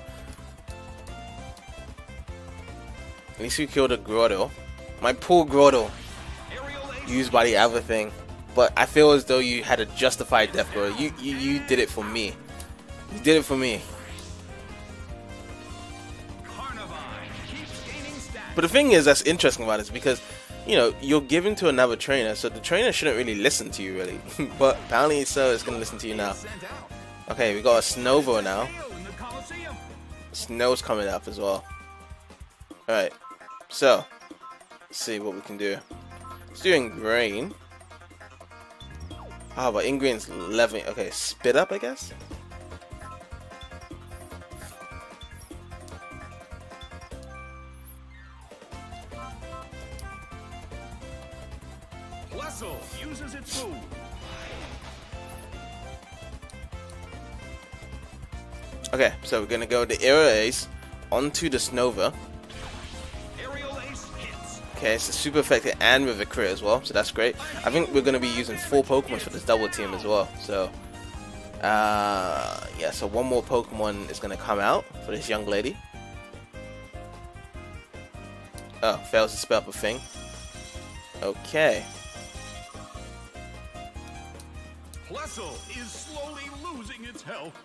At least we killed a Grotle. My poor Grotle used by the other thing. But I feel as though you had a justified death Grotle. You, you you did it for me. You did it for me. But the thing is that's interesting about this because, you know, you're given to another trainer, so the trainer shouldn't really listen to you really. but apparently so it's gonna listen to you now. Okay, we got a Snover now. Snow's coming up as well. Alright, so let's see what we can do. It's doing do Ingrain. Ah, but Ingrain's leveling. Okay, spit up, I guess. Plusle uses its move. Okay, so we're gonna go the Aerial Ace onto the Snover. Okay, it's a super effective and with a crit as well, so that's great. I think we're gonna be using four Pokemon for this double team as well. So, uh, yeah, so one more Pokemon is gonna come out for this young lady. Oh, fails to spell up a thing. Okay. Plusle is slowly losing its health.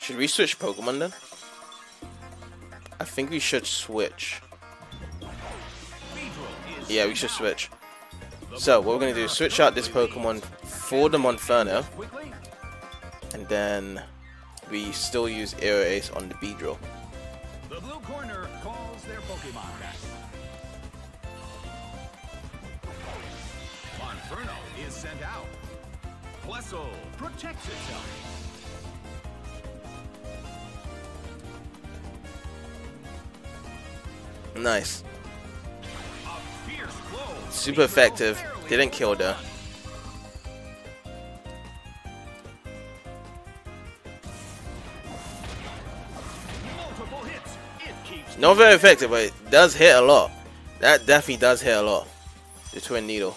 Should we switch Pokemon then? I think we should switch. Yeah, we should switch. So, what we're gonna do is switch out this Pokemon for the Monferno, and then we still use Aerial Ace on the Beedrill. The blue corner calls their Pokemon back. Monferno is sent out. Plusle protects itself. Nice. Super effective. Didn't kill keeps Not very effective, but it does hit a lot. That definitely does hit a lot. The Twin Needle.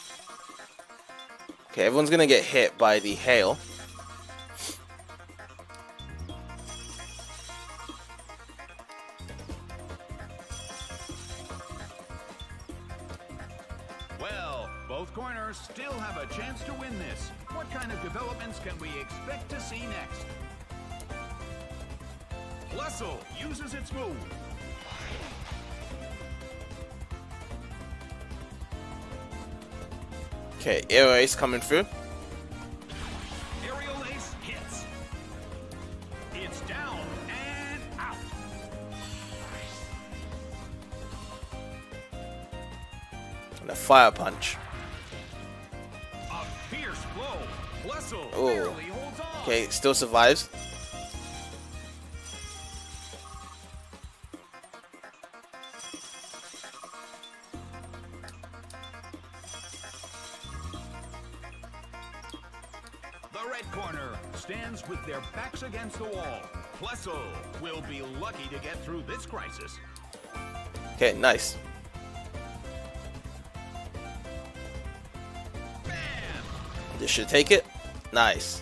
Okay, everyone's gonna get hit by the hail. Developments can we expect to see next? Plusle uses its move. Okay, Aerial Ace coming through. Aerial ace hits. It's down and out. And a Fire Punch. Oh. barely holds on. Okay, still survives. The red corner stands with their backs against the wall. Plusle will be lucky to get through this crisis. Okay, nice. Bam! This should take it. Nice.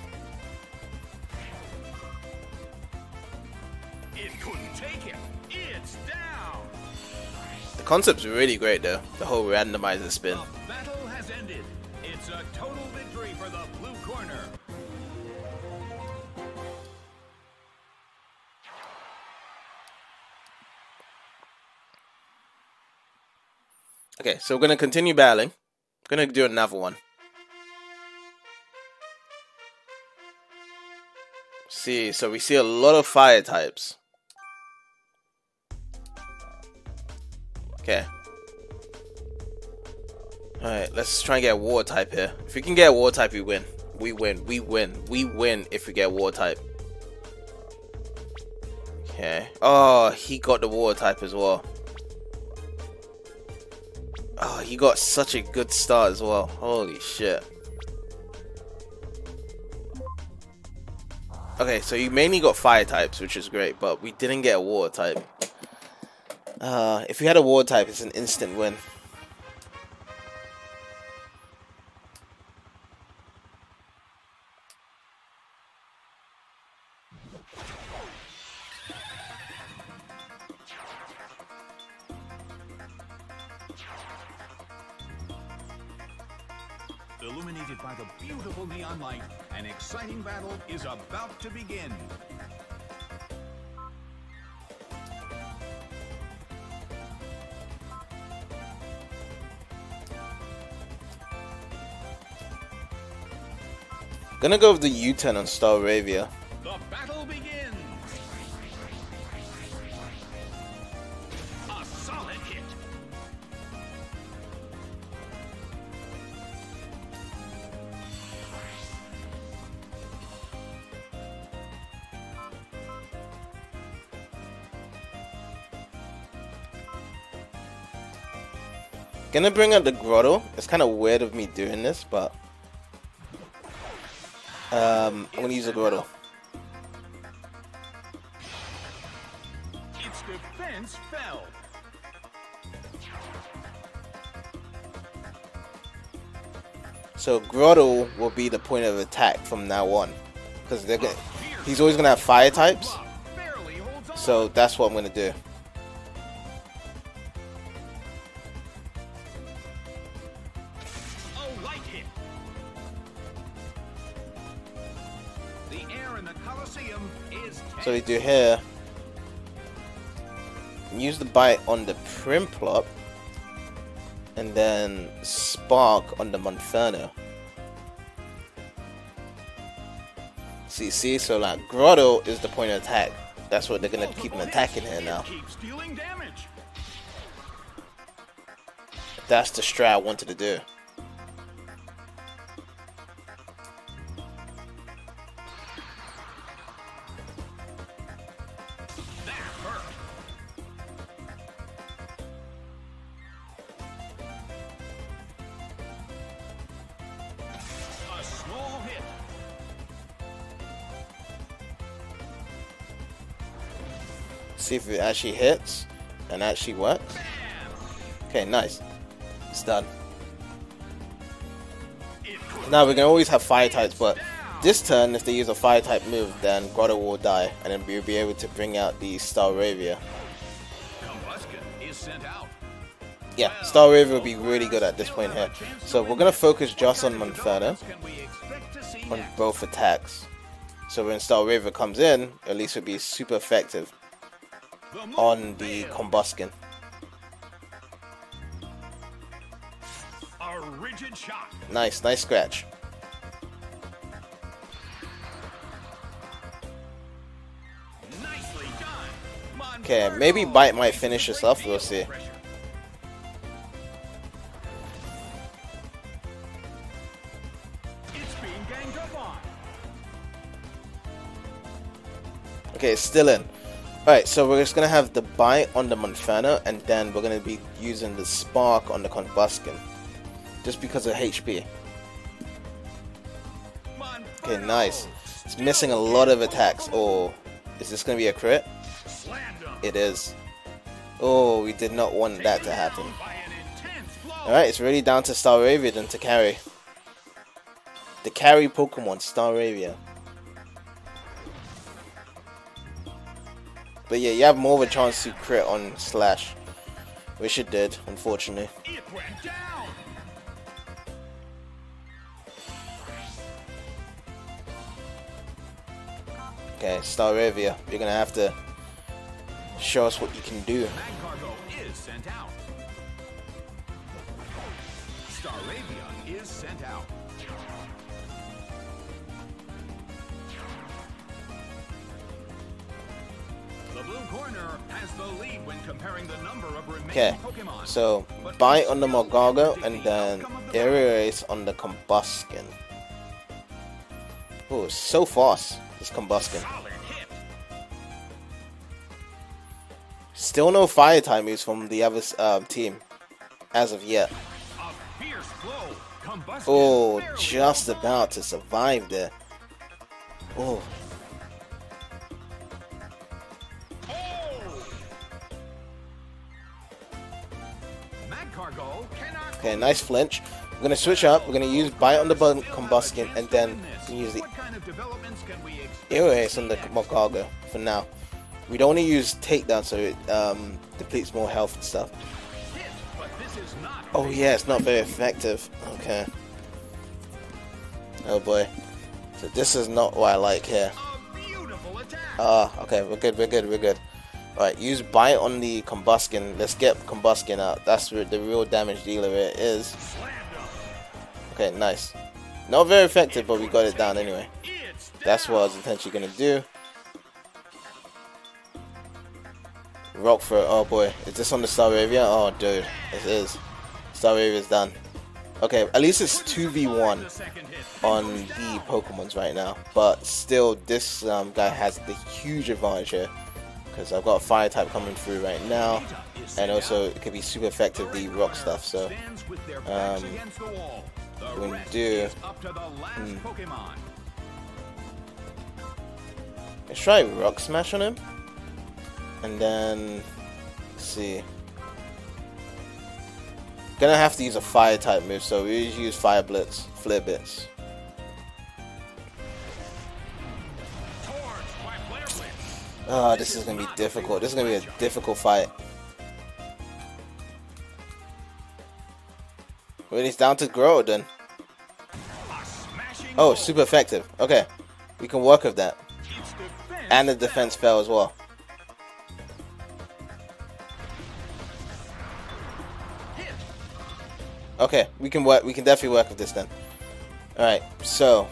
It couldn't take him. It's down. The concept's really great though. The whole randomizer spin. The battle has ended. It's a total victory for the blue corner. Okay, so we're gonna continue battling. We're Gonna do another one. See, so we see a lot of fire types. Okay. Alright, let's try and get a war type here. If we can get a war type, we win. We win. We win. We win if we get war type. Okay. Oh, he got the war type as well. Oh, he got such a good start as well. Holy shit. Okay, so you mainly got fire types, which is great, but we didn't get a water type. Uh, if you had a water type, it's an instant win. Illuminated by the beautiful neon light, an exciting battle is about to begin. Gonna go with the U-turn on Staravia. Gonna bring out the Grotle. It's kind of weird of me doing this, but um, I'm gonna use the Grotle. Its defense fell. So Grotle will be the point of attack from now on, because they're gonna. He's always gonna have fire types, Barely holds on. so that's what I'm gonna do. We do here. Use the bite on the Prinplup. And then Spark on the Monferno. See, see, so like Grotle is the point of attack. That's what they're gonna keep on attacking here now. Keeps dealing damage. That's the strat I wanted to do. See if it actually hits and actually works. Okay, nice. It's done. Now we can always have fire types, but this turn, if they use a fire type move, then Grotle will die, and then we'll be able to bring out the Staravia. Yeah, Staravia will be really good at this point here. So we're gonna focus just on Monferno to on both attacks. So when Staravia comes in, at least it'll be super effective on the. Combusken. A rigid shot. Nice, nice scratch. Nicely done. Okay, maybe Bite might finish this off, we'll see. pressure. It's being ganged up on. Okay, still in. Alright, so we're just gonna have the bite on the Monferno, and then we're gonna be using the spark on the Combusken. Just because of HP. Okay, nice. It's missing a lot of attacks. Oh, is this gonna be a crit? It is. Oh, we did not want that to happen. Alright, it's really down to Staravia then to carry. The carry Pokemon, Staravia. But yeah, you have more of a chance to crit on Slash. Which it did, unfortunately. Okay, Staravia, you're gonna have to show us what you can do. Staravia is sent out. Okay, so bite on the Magcargo and then Aerial Ace on the Combusken. Oh, so fast, this Combusken. Still no fire type moves from the other um, team as of yet. A fierce blow. Combusken Oh, just about to survive there. Oh, Okay, nice flinch. We're gonna switch up. We're gonna use bite on the Combusken and then use the Aerial Ace on the Magcargo for now. We don't want to use takedown so it um, depletes more health and stuff. Oh yeah, it's not very effective. Okay. Oh boy. So this is not what I like here. Ah, uh, okay, we're good, we're good, we're good. Alright, use bite on the Combusken. Let's get Combusken out. That's where the real damage dealer it is. Okay, nice. Not very effective, but we got it down anyway. That's what I was intentionally gonna do. Rockford, oh boy. Is this on the Staravia? Oh dude, This it is. Staravia is done. Okay, at least it's 2v1 on the Pokemons right now. But still, this um, guy has the huge advantage here. Because I've got a fire type coming through right now. And also, it could be super effective, the rock stuff. So, um, going to do... Hmm. Let's try Rock Smash on him. And then, see. Gonna have to use a fire type move, so we use Fire Blitz, Flare Blitz. Oh, this is gonna be difficult. This is gonna be a difficult fight. Well, it's down to grow then. Oh, super effective. Okay, we can work with that. And the defense fell as well. Okay, we can work. We can definitely work with this then. All right, so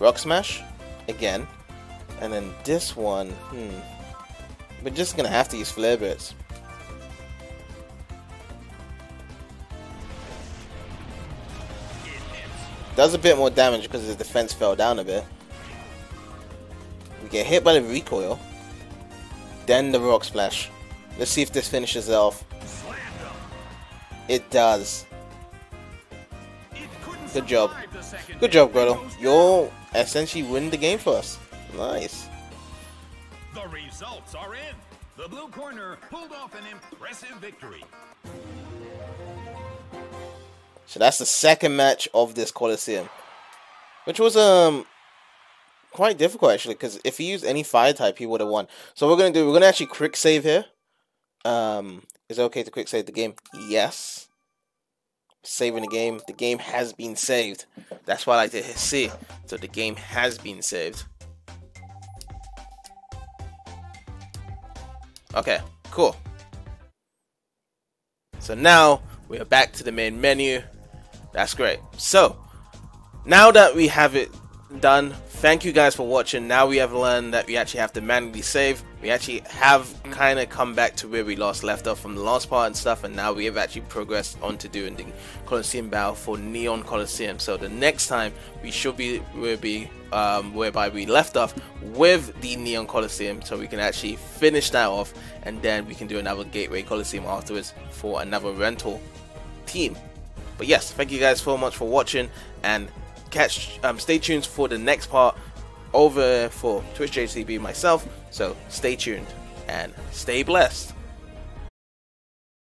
rock smash again, and then this one. Hmm, we're just gonna have to use flare blitz. Does a bit more damage because his defense fell down a bit. We get hit by the recoil, then the rock splash. Let's see if this finishes it off. It does. Good job. Good job, Grotle. You'll essentially win the game for us. Nice. Results are in. The blue corner pulled off an impressive victory. So that's the second match of this Coliseum. Which was um quite difficult actually, because if he used any fire type he would have won. So we're gonna do we're gonna actually quick save here. Um is it okay to quick save the game? Yes saving the game. The game has been saved. That's what I like to see. So the game has been saved. Okay, cool. So now we are back to the main menu. That's great. So now that we have it done, thank you guys for watching. Now we have learned that we actually have to manually save. We actually have kind of come back to where we last left off from the last part and stuff, and now we have actually progressed on to doing the Colosseum battle for Neon Colosseum. So the next time we should be will be um, whereby we left off with the Neon Colosseum, so we can actually finish that off, and then we can do another Gateway Colosseum afterwards for another rental team. But yes, thank you guys so much for watching, and catch um, stay tuned for the next part over for Twitch JCB myself. So stay tuned and stay blessed.